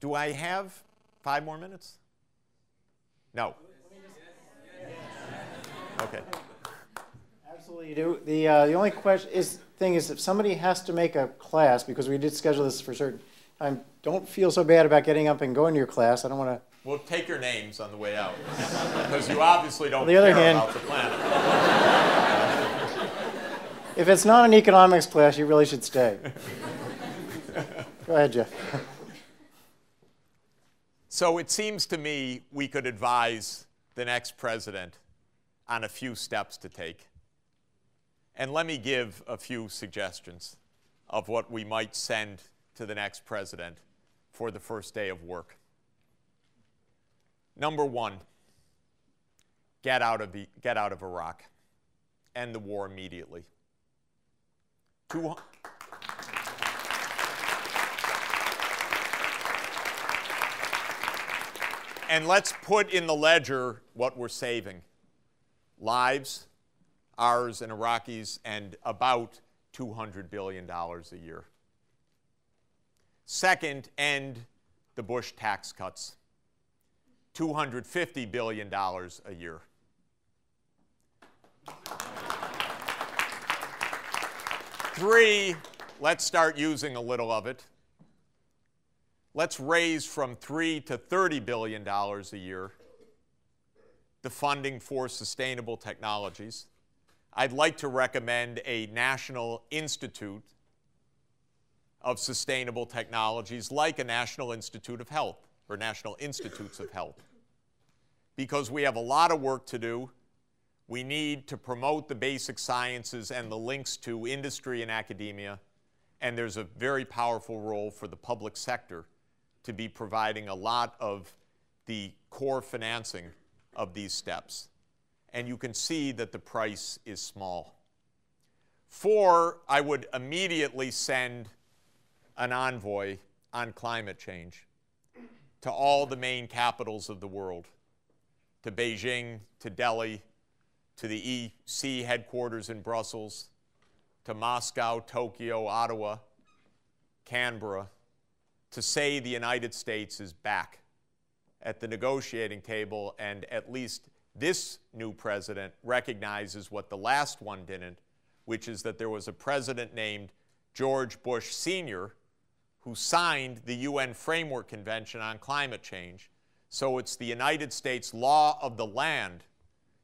Do I have five more minutes? No. Okay. Absolutely, you do. The, uh, the only question is, thing is, if somebody has to make a class, because we did schedule this for a certain time, don't feel so bad about getting up and going to your class. I don't want to. We'll take your names on the way out, because you obviously don't On the other care hand- about the planet. If it's not an economics class, you really should stay. Go ahead, Jeff. So it seems to me we could advise the next president on a few steps to take. And let me give a few suggestions of what we might send to the next president for the first day of work. Number one, get out of, the, get out of Iraq. End the war immediately. Two, and let's put in the ledger what we're saving lives, ours and Iraqis, and about $200 billion a year. Second, end the Bush tax cuts $250 billion a year. Three, let's start using a little of it. Let's raise from 3 to 30 billion dollars a year the funding for sustainable technologies. I'd like to recommend a national institute of sustainable technologies like a National Institute of Health or National Institutes of Health. Because we have a lot of work to do. We need to promote the basic sciences and the links to industry and academia. And there's a very powerful role for the public sector to be providing a lot of the core financing of these steps. And you can see that the price is small. Four, I would immediately send an envoy on climate change to all the main capitals of the world, to Beijing, to Delhi, to the EC headquarters in Brussels, to Moscow, Tokyo, Ottawa, Canberra, to say the United States is back at the negotiating table and at least this new president recognizes what the last one didn't, which is that there was a president named George Bush Sr. who signed the UN Framework Convention on Climate Change. So it's the United States law of the land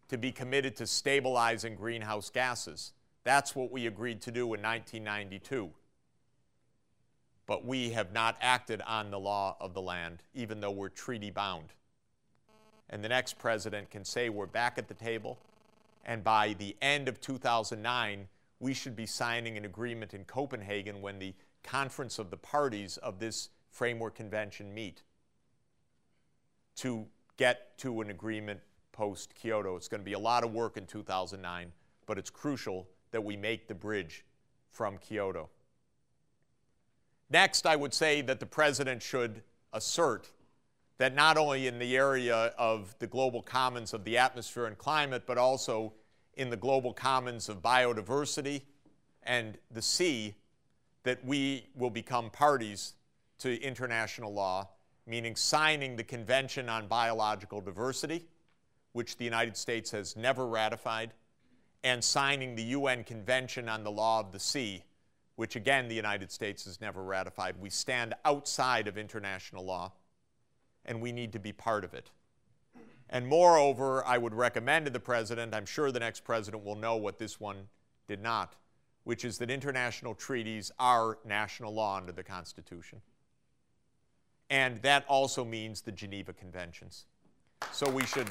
to be committed to stabilizing greenhouse gases. That's what we agreed to do in 1992 but we have not acted on the law of the land, even though we're treaty bound. And the next president can say we're back at the table, and by the end of 2009, we should be signing an agreement in Copenhagen when the conference of the parties of this framework convention meet. to get to an agreement post Kyoto. It's going to be a lot of work in 2009, but it's crucial that we make the bridge from Kyoto. Next, I would say that the president should assert that not only in the area of the global commons of the atmosphere and climate, but also in the global commons of biodiversity and the sea, that we will become parties to international law, meaning signing the Convention on Biological Diversity, which the United States has never ratified, and signing the UN Convention on the Law of the Sea, which again the United States has never ratified. We stand outside of international law, and we need to be part of it. And moreover, I would recommend to the President, I'm sure the next President will know what this one did not, which is that international treaties are national law under the Constitution. And that also means the Geneva Conventions. So we should.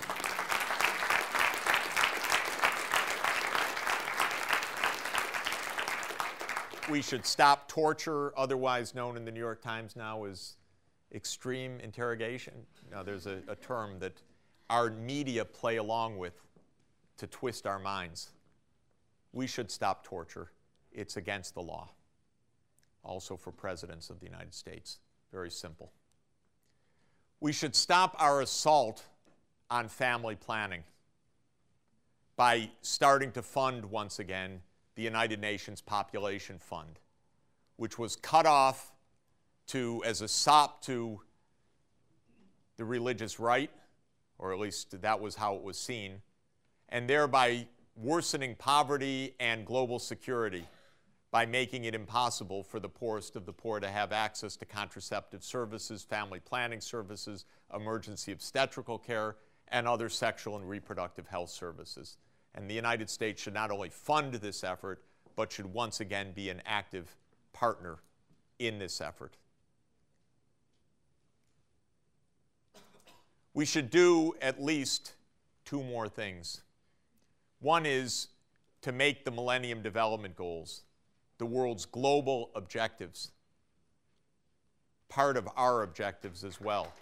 We should stop torture, otherwise known in the New York Times now as extreme interrogation. Now, there's a, a term that our media play along with to twist our minds. We should stop torture. It's against the law. Also for presidents of the United States. Very simple. We should stop our assault on family planning by starting to fund once again the United Nations Population Fund, which was cut off to, as a sop to the religious right, or at least that was how it was seen, and thereby worsening poverty and global security by making it impossible for the poorest of the poor to have access to contraceptive services, family planning services, emergency obstetrical care, and other sexual and reproductive health services. And the United States should not only fund this effort, but should once again be an active partner in this effort. We should do at least two more things. One is to make the Millennium Development Goals, the world's global objectives, part of our objectives as well.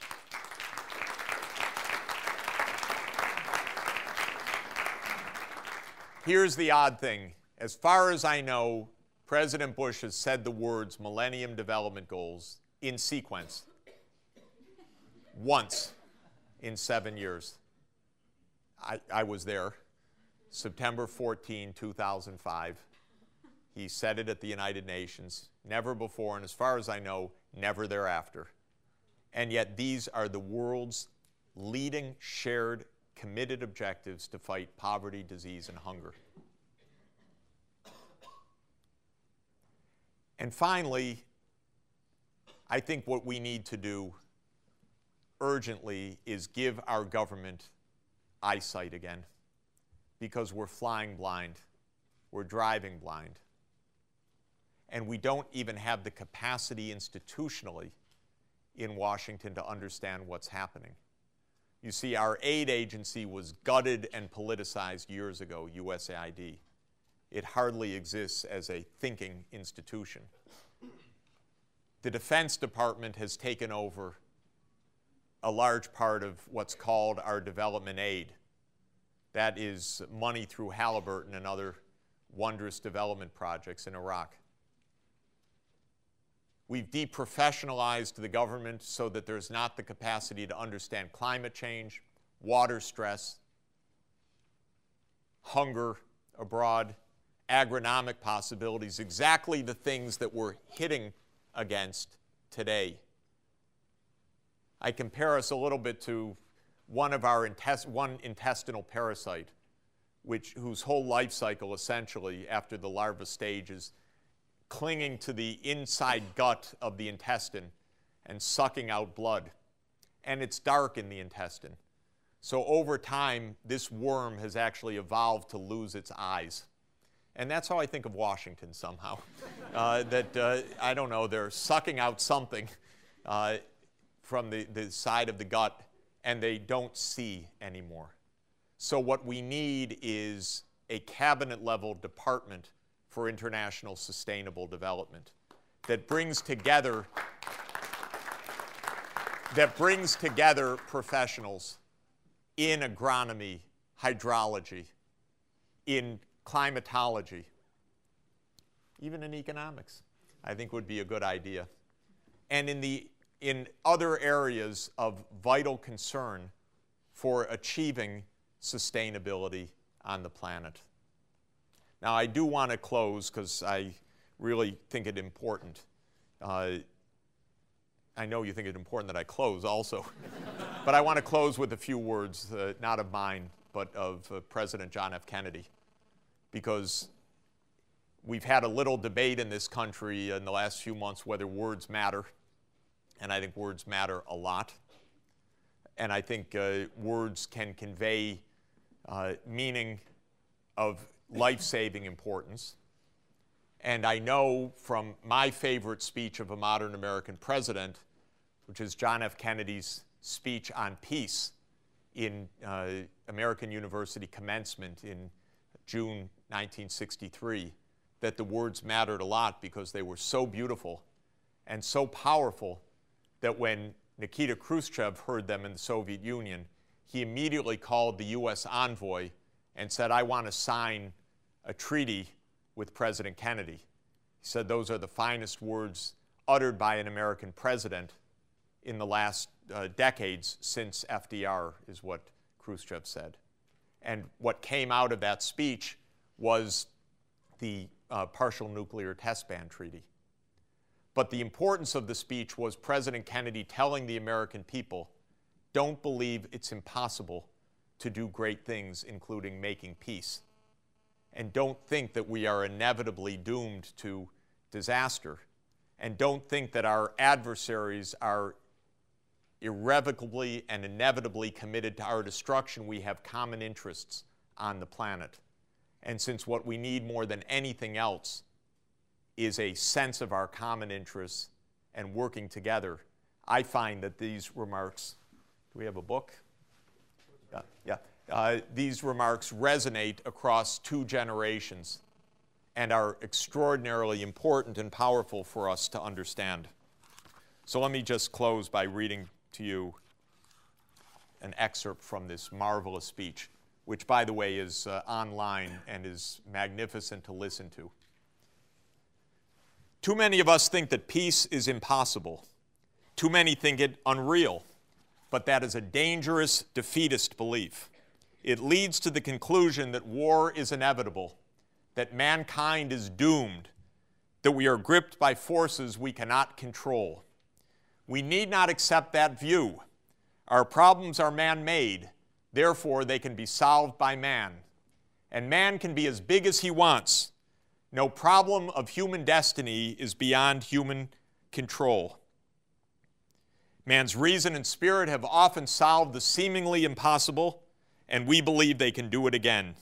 Here's the odd thing. As far as I know, President Bush has said the words Millennium Development Goals in sequence once in seven years. I, I was there, September 14, 2005. He said it at the United Nations, never before, and as far as I know, never thereafter. And yet, these are the world's leading shared committed objectives to fight poverty, disease, and hunger. And finally, I think what we need to do urgently is give our government eyesight again because we're flying blind, we're driving blind, and we don't even have the capacity institutionally in Washington to understand what's happening. You see, our aid agency was gutted and politicized years ago, USAID. It hardly exists as a thinking institution. The Defense Department has taken over a large part of what's called our development aid. That is money through Halliburton and other wondrous development projects in Iraq. We've deprofessionalized the government so that there's not the capacity to understand climate change, water stress, hunger abroad, agronomic possibilities, exactly the things that we're hitting against today. I compare us a little bit to one of our intest- one intestinal parasite, which, whose whole life cycle essentially after the larva stage is clinging to the inside gut of the intestine and sucking out blood. And it's dark in the intestine. So over time, this worm has actually evolved to lose its eyes. And that's how I think of Washington somehow. Uh, that, uh, I don't know, they're sucking out something uh, from the, the side of the gut and they don't see anymore. So, what we need is a cabinet level department for international sustainable development that brings together that brings together professionals in agronomy, hydrology, in climatology, even in economics, I think would be a good idea. And in, the, in other areas of vital concern for achieving sustainability on the planet. Now, I do want to close because I really think it important. Uh, I know you think it important that I close also. but I want to close with a few words, uh, not of mine, but of uh, President John F. Kennedy. Because we've had a little debate in this country in the last few months whether words matter. And I think words matter a lot. And I think uh, words can convey uh, meaning of life saving importance. And I know from my favorite speech of a modern American president, which is John F. Kennedy's speech on peace in uh, American University commencement in June 1963, that the words mattered a lot because they were so beautiful and so powerful that when Nikita Khrushchev heard them in the Soviet Union, he immediately called the U.S. envoy and said, I want to sign a treaty with President Kennedy. He said those are the finest words uttered by an American president in the last uh, decades since FDR, is what Khrushchev said. And what came out of that speech was the uh, partial nuclear test ban treaty. But the importance of the speech was President Kennedy telling the American people don't believe it's impossible to do great things, including making peace. And don't think that we are inevitably doomed to disaster. And don't think that our adversaries are irrevocably and inevitably committed to our destruction. We have common interests on the planet. And since what we need more than anything else is a sense of our common interests and working together, I find that these remarks do we have a book? Yeah. yeah. Uh, these remarks resonate across two generations and are extraordinarily important and powerful for us to understand. So let me just close by reading to you an excerpt from this marvelous speech, which, by the way, is uh, online and is magnificent to listen to. Too many of us think that peace is impossible. Too many think it unreal but that is a dangerous defeatist belief. It leads to the conclusion that war is inevitable, that mankind is doomed, that we are gripped by forces we cannot control. We need not accept that view. Our problems are man made, therefore, they can be solved by man. And man can be as big as he wants. No problem of human destiny is beyond human control. Man's reason and spirit have often solved the seemingly impossible, and we believe they can do it again.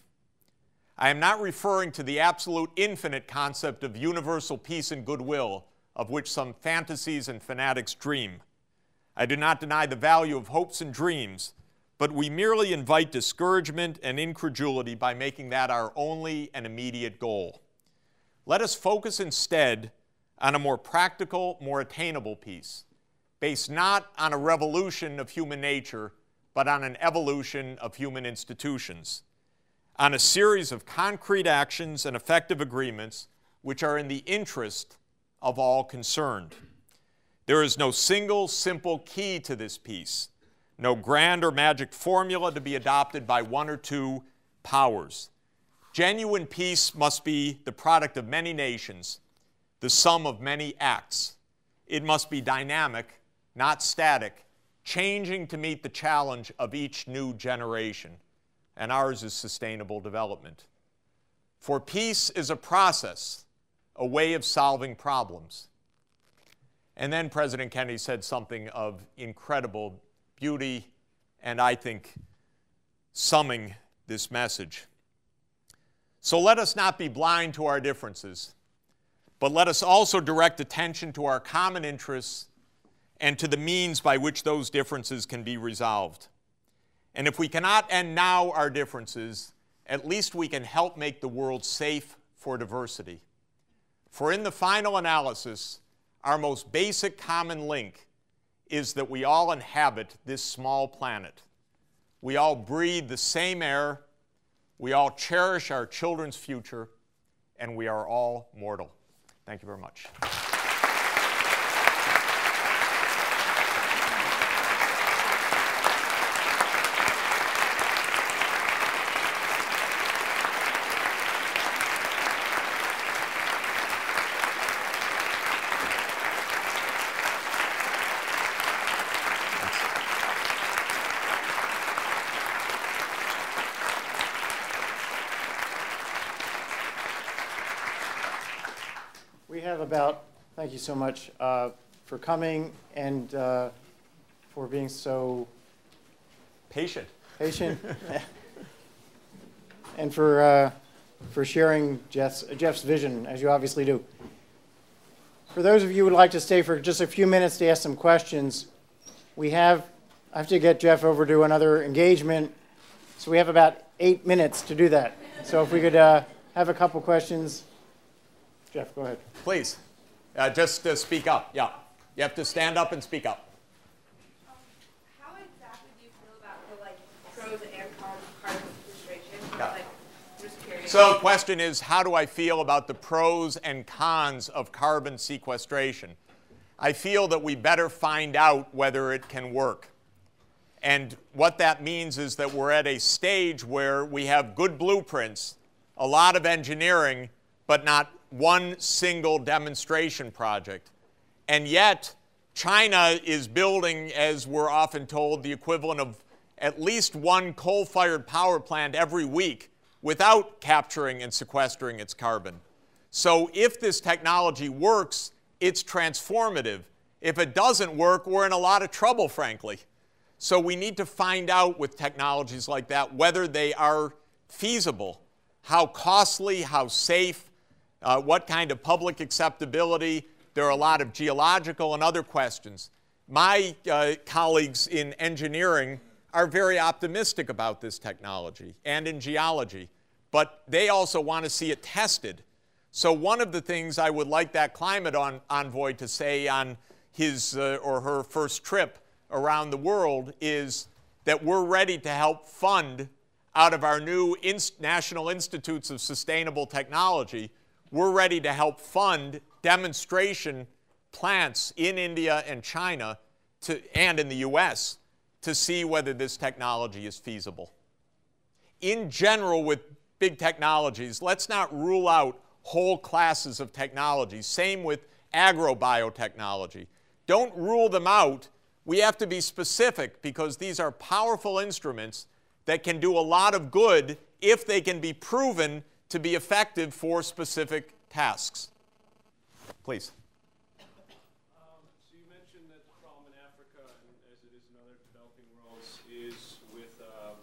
I am not referring to the absolute infinite concept of universal peace and goodwill, of which some fantasies and fanatics dream. I do not deny the value of hopes and dreams, but we merely invite discouragement and incredulity by making that our only and immediate goal. Let us focus instead on a more practical, more attainable peace based not on a revolution of human nature, but on an evolution of human institutions, on a series of concrete actions and effective agreements which are in the interest of all concerned. There is no single simple key to this peace, no grand or magic formula to be adopted by one or two powers. Genuine peace must be the product of many nations, the sum of many acts. It must be dynamic not static, changing to meet the challenge of each new generation. And ours is sustainable development. For peace is a process, a way of solving problems. And then President Kennedy said something of incredible beauty and I think summing this message. So let us not be blind to our differences, but let us also direct attention to our common interests and to the means by which those differences can be resolved. And if we cannot end now our differences, at least we can help make the world safe for diversity. For in the final analysis, our most basic common link is that we all inhabit this small planet. We all breathe the same air, we all cherish our children's future, and we are all mortal. Thank you very much. About, thank you so much uh, for coming and uh, for being so patient. Patient. and for, uh, for sharing Jeff's, Jeff's vision, as you obviously do. For those of you who would like to stay for just a few minutes to ask some questions, we have, I have to get Jeff over to another engagement, so we have about eight minutes to do that. So if we could uh, have a couple questions. Jeff, go ahead. Please. Uh, just uh, speak up. Yeah. You have to stand up and speak up. Um, how exactly do you feel about the like pros and cons of carbon sequestration? Yeah. Like, so the question is, how do I feel about the pros and cons of carbon sequestration? I feel that we better find out whether it can work. And what that means is that we're at a stage where we have good blueprints, a lot of engineering, but not one single demonstration project. And yet, China is building, as we're often told, the equivalent of at least one coal fired power plant every week without capturing and sequestering its carbon. So, if this technology works, it's transformative. If it doesn't work, we're in a lot of trouble, frankly. So, we need to find out with technologies like that whether they are feasible, how costly, how safe, uh, what kind of public acceptability. There are a lot of geological and other questions. My uh, colleagues in engineering are very optimistic about this technology and in geology, but they also want to see it tested. So, one of the things I would like that climate on, envoy to say on his uh, or her first trip around the world is that we're ready to help fund out of our new National Institutes of Sustainable Technology we're ready to help fund demonstration plants in India and China to, and in the US to see whether this technology is feasible. In general, with big technologies, let's not rule out whole classes of technologies. Same with agrobiotechnology. Don't rule them out. We have to be specific because these are powerful instruments that can do a lot of good if they can be proven to be effective for specific tasks. Please. Um, so you mentioned that the problem in Africa, and as it is in other developing worlds, is with um,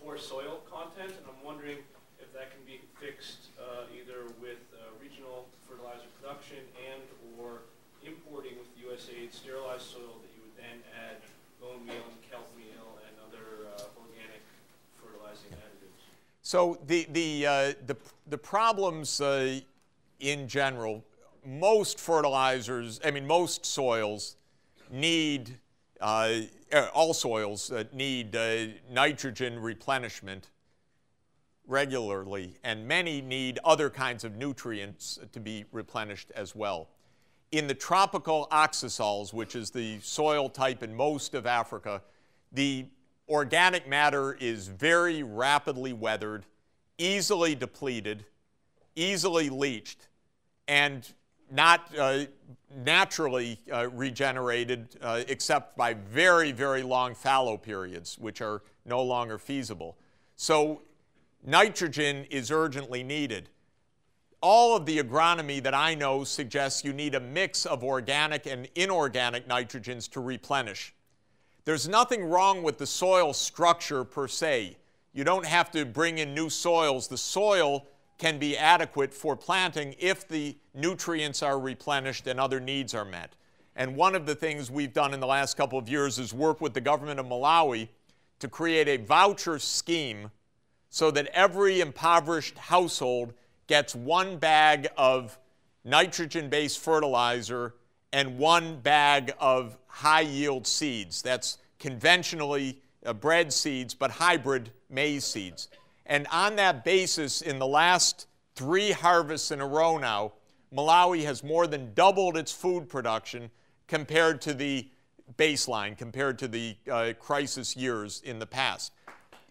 poor soil content, and I'm wondering if that can be fixed uh, either with uh, regional fertilizer production and or importing with USAID sterilized soil that you would then add bone meal and kelp meal and other uh, organic fertilizing additives. So the the uh, the the problems uh, in general, most fertilizers, I mean, most soils need, uh, uh, all soils need uh, nitrogen replenishment regularly, and many need other kinds of nutrients to be replenished as well. In the tropical oxisols, which is the soil type in most of Africa, the organic matter is very rapidly weathered, easily depleted, easily leached, and not uh, naturally uh, regenerated uh, except by very, very long fallow periods, which are no longer feasible. So nitrogen is urgently needed. All of the agronomy that I know suggests you need a mix of organic and inorganic nitrogens to replenish. There's nothing wrong with the soil structure per se. You don't have to bring in new soils. The soil can be adequate for planting if the nutrients are replenished and other needs are met. And one of the things we've done in the last couple of years is work with the government of Malawi to create a voucher scheme so that every impoverished household gets one bag of nitrogen based fertilizer and one bag of high yield seeds. That's conventionally uh, bred seeds, but hybrid maize seeds. And on that basis, in the last three harvests in a row now, Malawi has more than doubled its food production compared to the baseline, compared to the uh, crisis years in the past.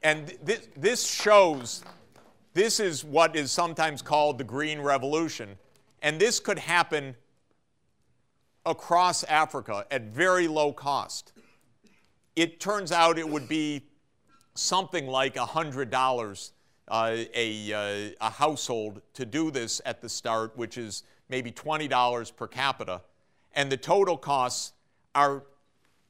And th- this shows, this is what is sometimes called the Green Revolution. And this could happen across Africa at very low cost. It turns out it would be something like $100 uh, a, uh, a household to do this at the start, which is maybe $20 per capita. And the total costs are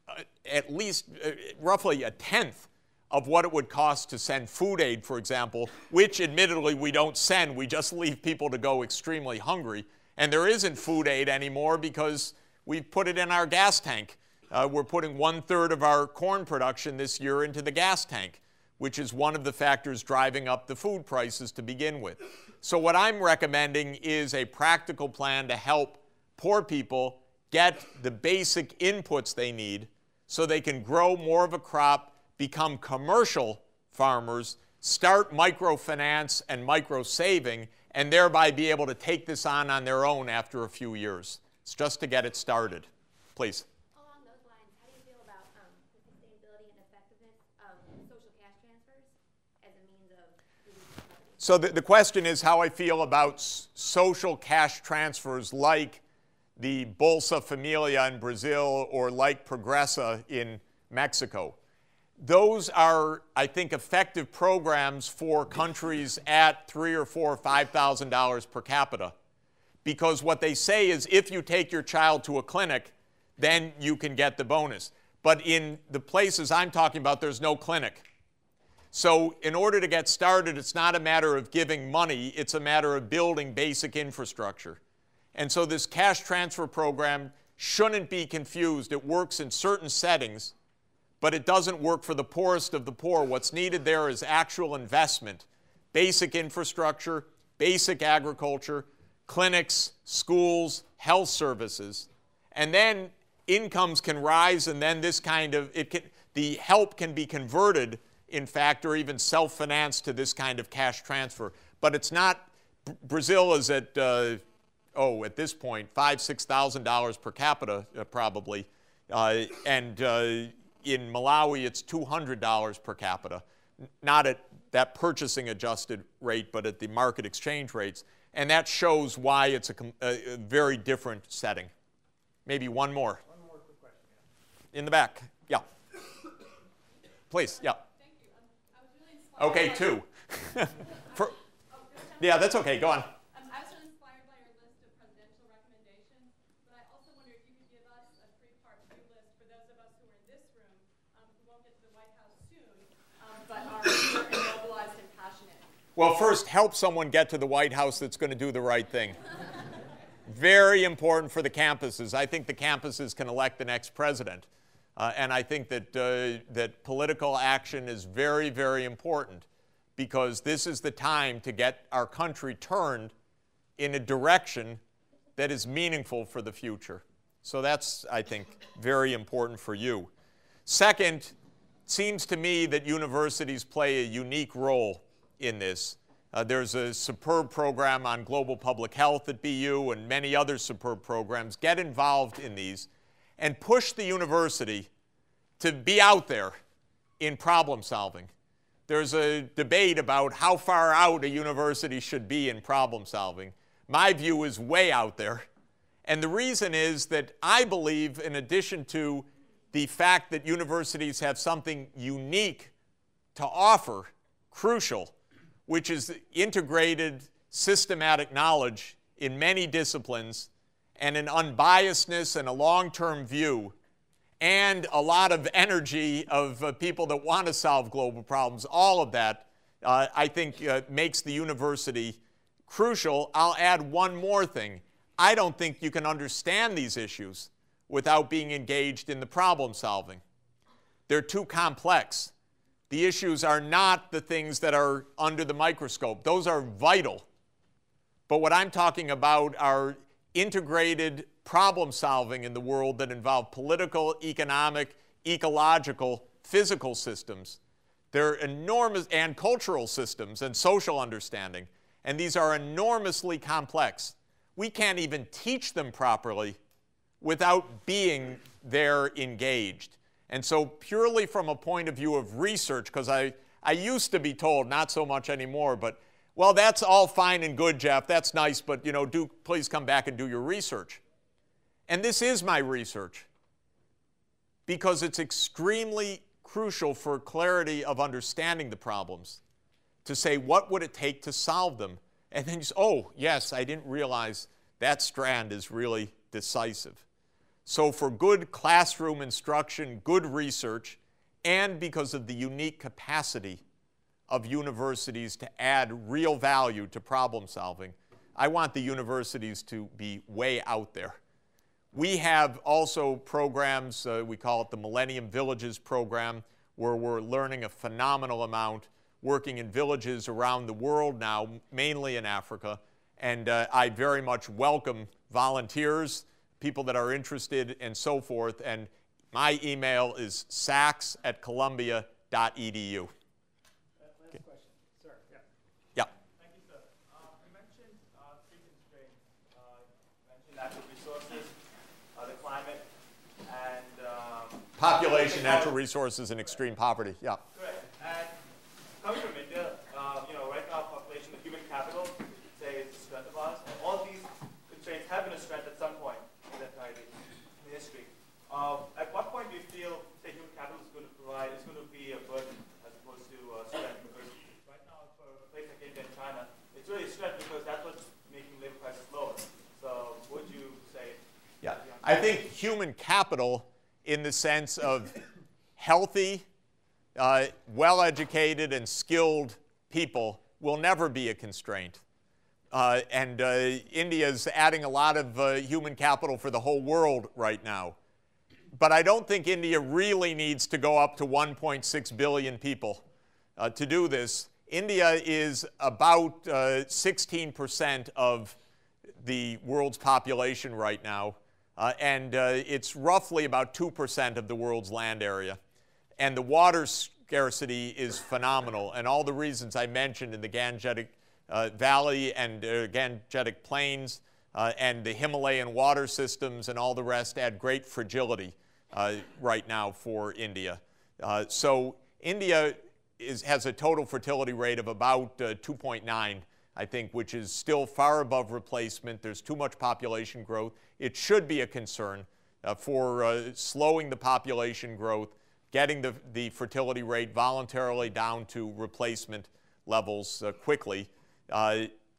uh, at least uh, roughly a tenth of what it would cost to send food aid, for example, which admittedly we don't send. We just leave people to go extremely hungry. And there isn't food aid anymore because we've put it in our gas tank. Uh, we're putting one third of our corn production this year into the gas tank, which is one of the factors driving up the food prices to begin with. So, what I'm recommending is a practical plan to help poor people get the basic inputs they need so they can grow more of a crop, become commercial farmers, start microfinance and micro saving, and thereby be able to take this on on their own after a few years. It's just to get it started. Please. Along those lines, how do you feel about um, the sustainability and effectiveness of social cash transfers as a means of? So the, the question is how I feel about social cash transfers like the Bolsa Familia in Brazil or like Progresa in Mexico. Those are, I think, effective programs for countries at three or four or five thousand dollars per capita. Because what they say is if you take your child to a clinic, then you can get the bonus. But in the places I'm talking about, there's no clinic. So, in order to get started, it's not a matter of giving money, it's a matter of building basic infrastructure. And so, this cash transfer program shouldn't be confused. It works in certain settings, but it doesn't work for the poorest of the poor. What's needed there is actual investment, basic infrastructure, basic agriculture, clinics, schools, health services. And then incomes can rise, and then this kind of, it can, the help can be converted in fact, or even self financed to this kind of cash transfer. But it's not, Brazil is at, uh, oh, at this point, five, six thousand dollars per capita, uh, probably. Uh, and uh, in Malawi, it's $200 per capita, not at that purchasing adjusted rate, but at the market exchange rates. And that shows why it's a, a, very different setting. Maybe one more. One more quick question. In the back, yeah. Please, yeah. Thank you. Um, I was really. Okay, two. For, yeah, that's okay. Go on. Um, I was really inspired by your list of presidential recommendations, but I also wonder if you could give us a three-part to list for those of us who are in this room, um, who won't get to the White House soon, um, but are eager and mobilized and passionate. Well, first, help someone get to the White House that's going to do the right thing. Very important for the campuses. I think the campuses can elect the next president. Uh, and I think that, uh, that political action is very, very important because this is the time to get our country turned in a direction that is meaningful for the future. So that's, I think, very important for you. Second, it seems to me that universities play a unique role in this. Uh, there's a superb program on global public health at BU and many other superb programs. Get involved in these and push the university to be out there in problem solving. There's a debate about how far out a university should be in problem solving. My view is way out there. And the reason is that I believe, in addition to the fact that universities have something unique to offer, crucial, which is integrated systematic knowledge in many disciplines and an unbiasedness and a long term view, and a lot of energy of uh, people that want to solve global problems, all of that, uh, I think, uh, makes the university crucial. I'll add one more thing. I don't think you can understand these issues without being engaged in the problem solving. They're too complex. The issues are not the things that are under the microscope, those are vital. But what I'm talking about are integrated problem solving in the world that involve political, economic, ecological, physical systems. They're enormous, and cultural systems and social understanding. And these are enormously complex. We can't even teach them properly without being there engaged. And so, purely from a point of view of research, because I, I used to be told, not so much anymore, but well, that's all fine and good, Jeff. That's nice, but you know, do please come back and do your research. And this is my research because it's extremely crucial for clarity of understanding the problems to say what would it take to solve them and then oh yes i didn't realize that strand is really decisive so for good classroom instruction good research and because of the unique capacity of universities to add real value to problem solving i want the universities to be way out there we have also programs, uh, we call it the Millennium Villages program, where we're learning a phenomenal amount, working in villages around the world now, mainly in Africa. And uh, I very much welcome volunteers, people that are interested, and so forth. And my email is sachs at columbia.edu. Population, natural resources, and extreme poverty. Yeah. Correct. And coming from India, uh, you know, right now, population, the human capital, say, is the strength of ours, and all these constraints have been a strength at some point in the entirety in history. Uh, at what point do you feel say human capital is going to provide is going to be a burden as opposed to uh, strength? Because right now, for a place like India and China, it's really a strength because that's what's making labor prices lower. So, would you say? Yeah, I think human capital in the sense of healthy, uh, well educated, and skilled people will never be a constraint. Uh, and uh, India is adding a lot of uh, human capital for the whole world right now. But I don't think India really needs to go up to 1.6 billion people uh, to do this. India is about 16% uh, of the world's population right now. Uh, and uh, it's roughly about 2% of the world's land area. And the water scarcity is phenomenal. And all the reasons I mentioned in the Gangetic uh, Valley and uh, Gangetic Plains uh, and the Himalayan water systems and all the rest add great fragility uh, right now for India. so India is, has a total fertility rate of about 2.9 I think, which is still far above replacement. There's too much population growth. It should be a concern uh, for uh, slowing the population growth, getting the, the fertility rate voluntarily down to replacement levels uh, quickly.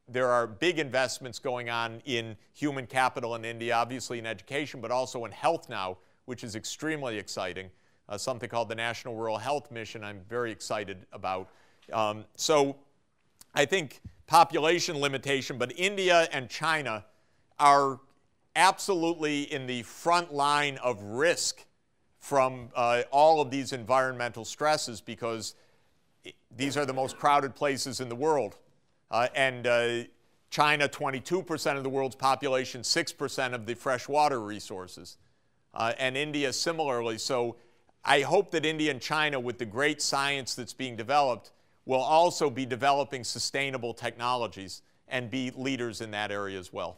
There are big investments going on in human capital in India, obviously in education, but also in health now, which is extremely exciting. Uh, something called the National Rural Health Mission, I'm very excited about. Um, so I think population limitation, but India and China are absolutely in the front line of risk from uh, all of these environmental stresses because these are the most crowded places in the world. Uh, and uh, China, 22% of the world's population, 6% of the freshwater resources. Uh, and India similarly. So I hope that India and China, with the great science that's being developed, will also be developing sustainable technologies and be leaders in that area as well.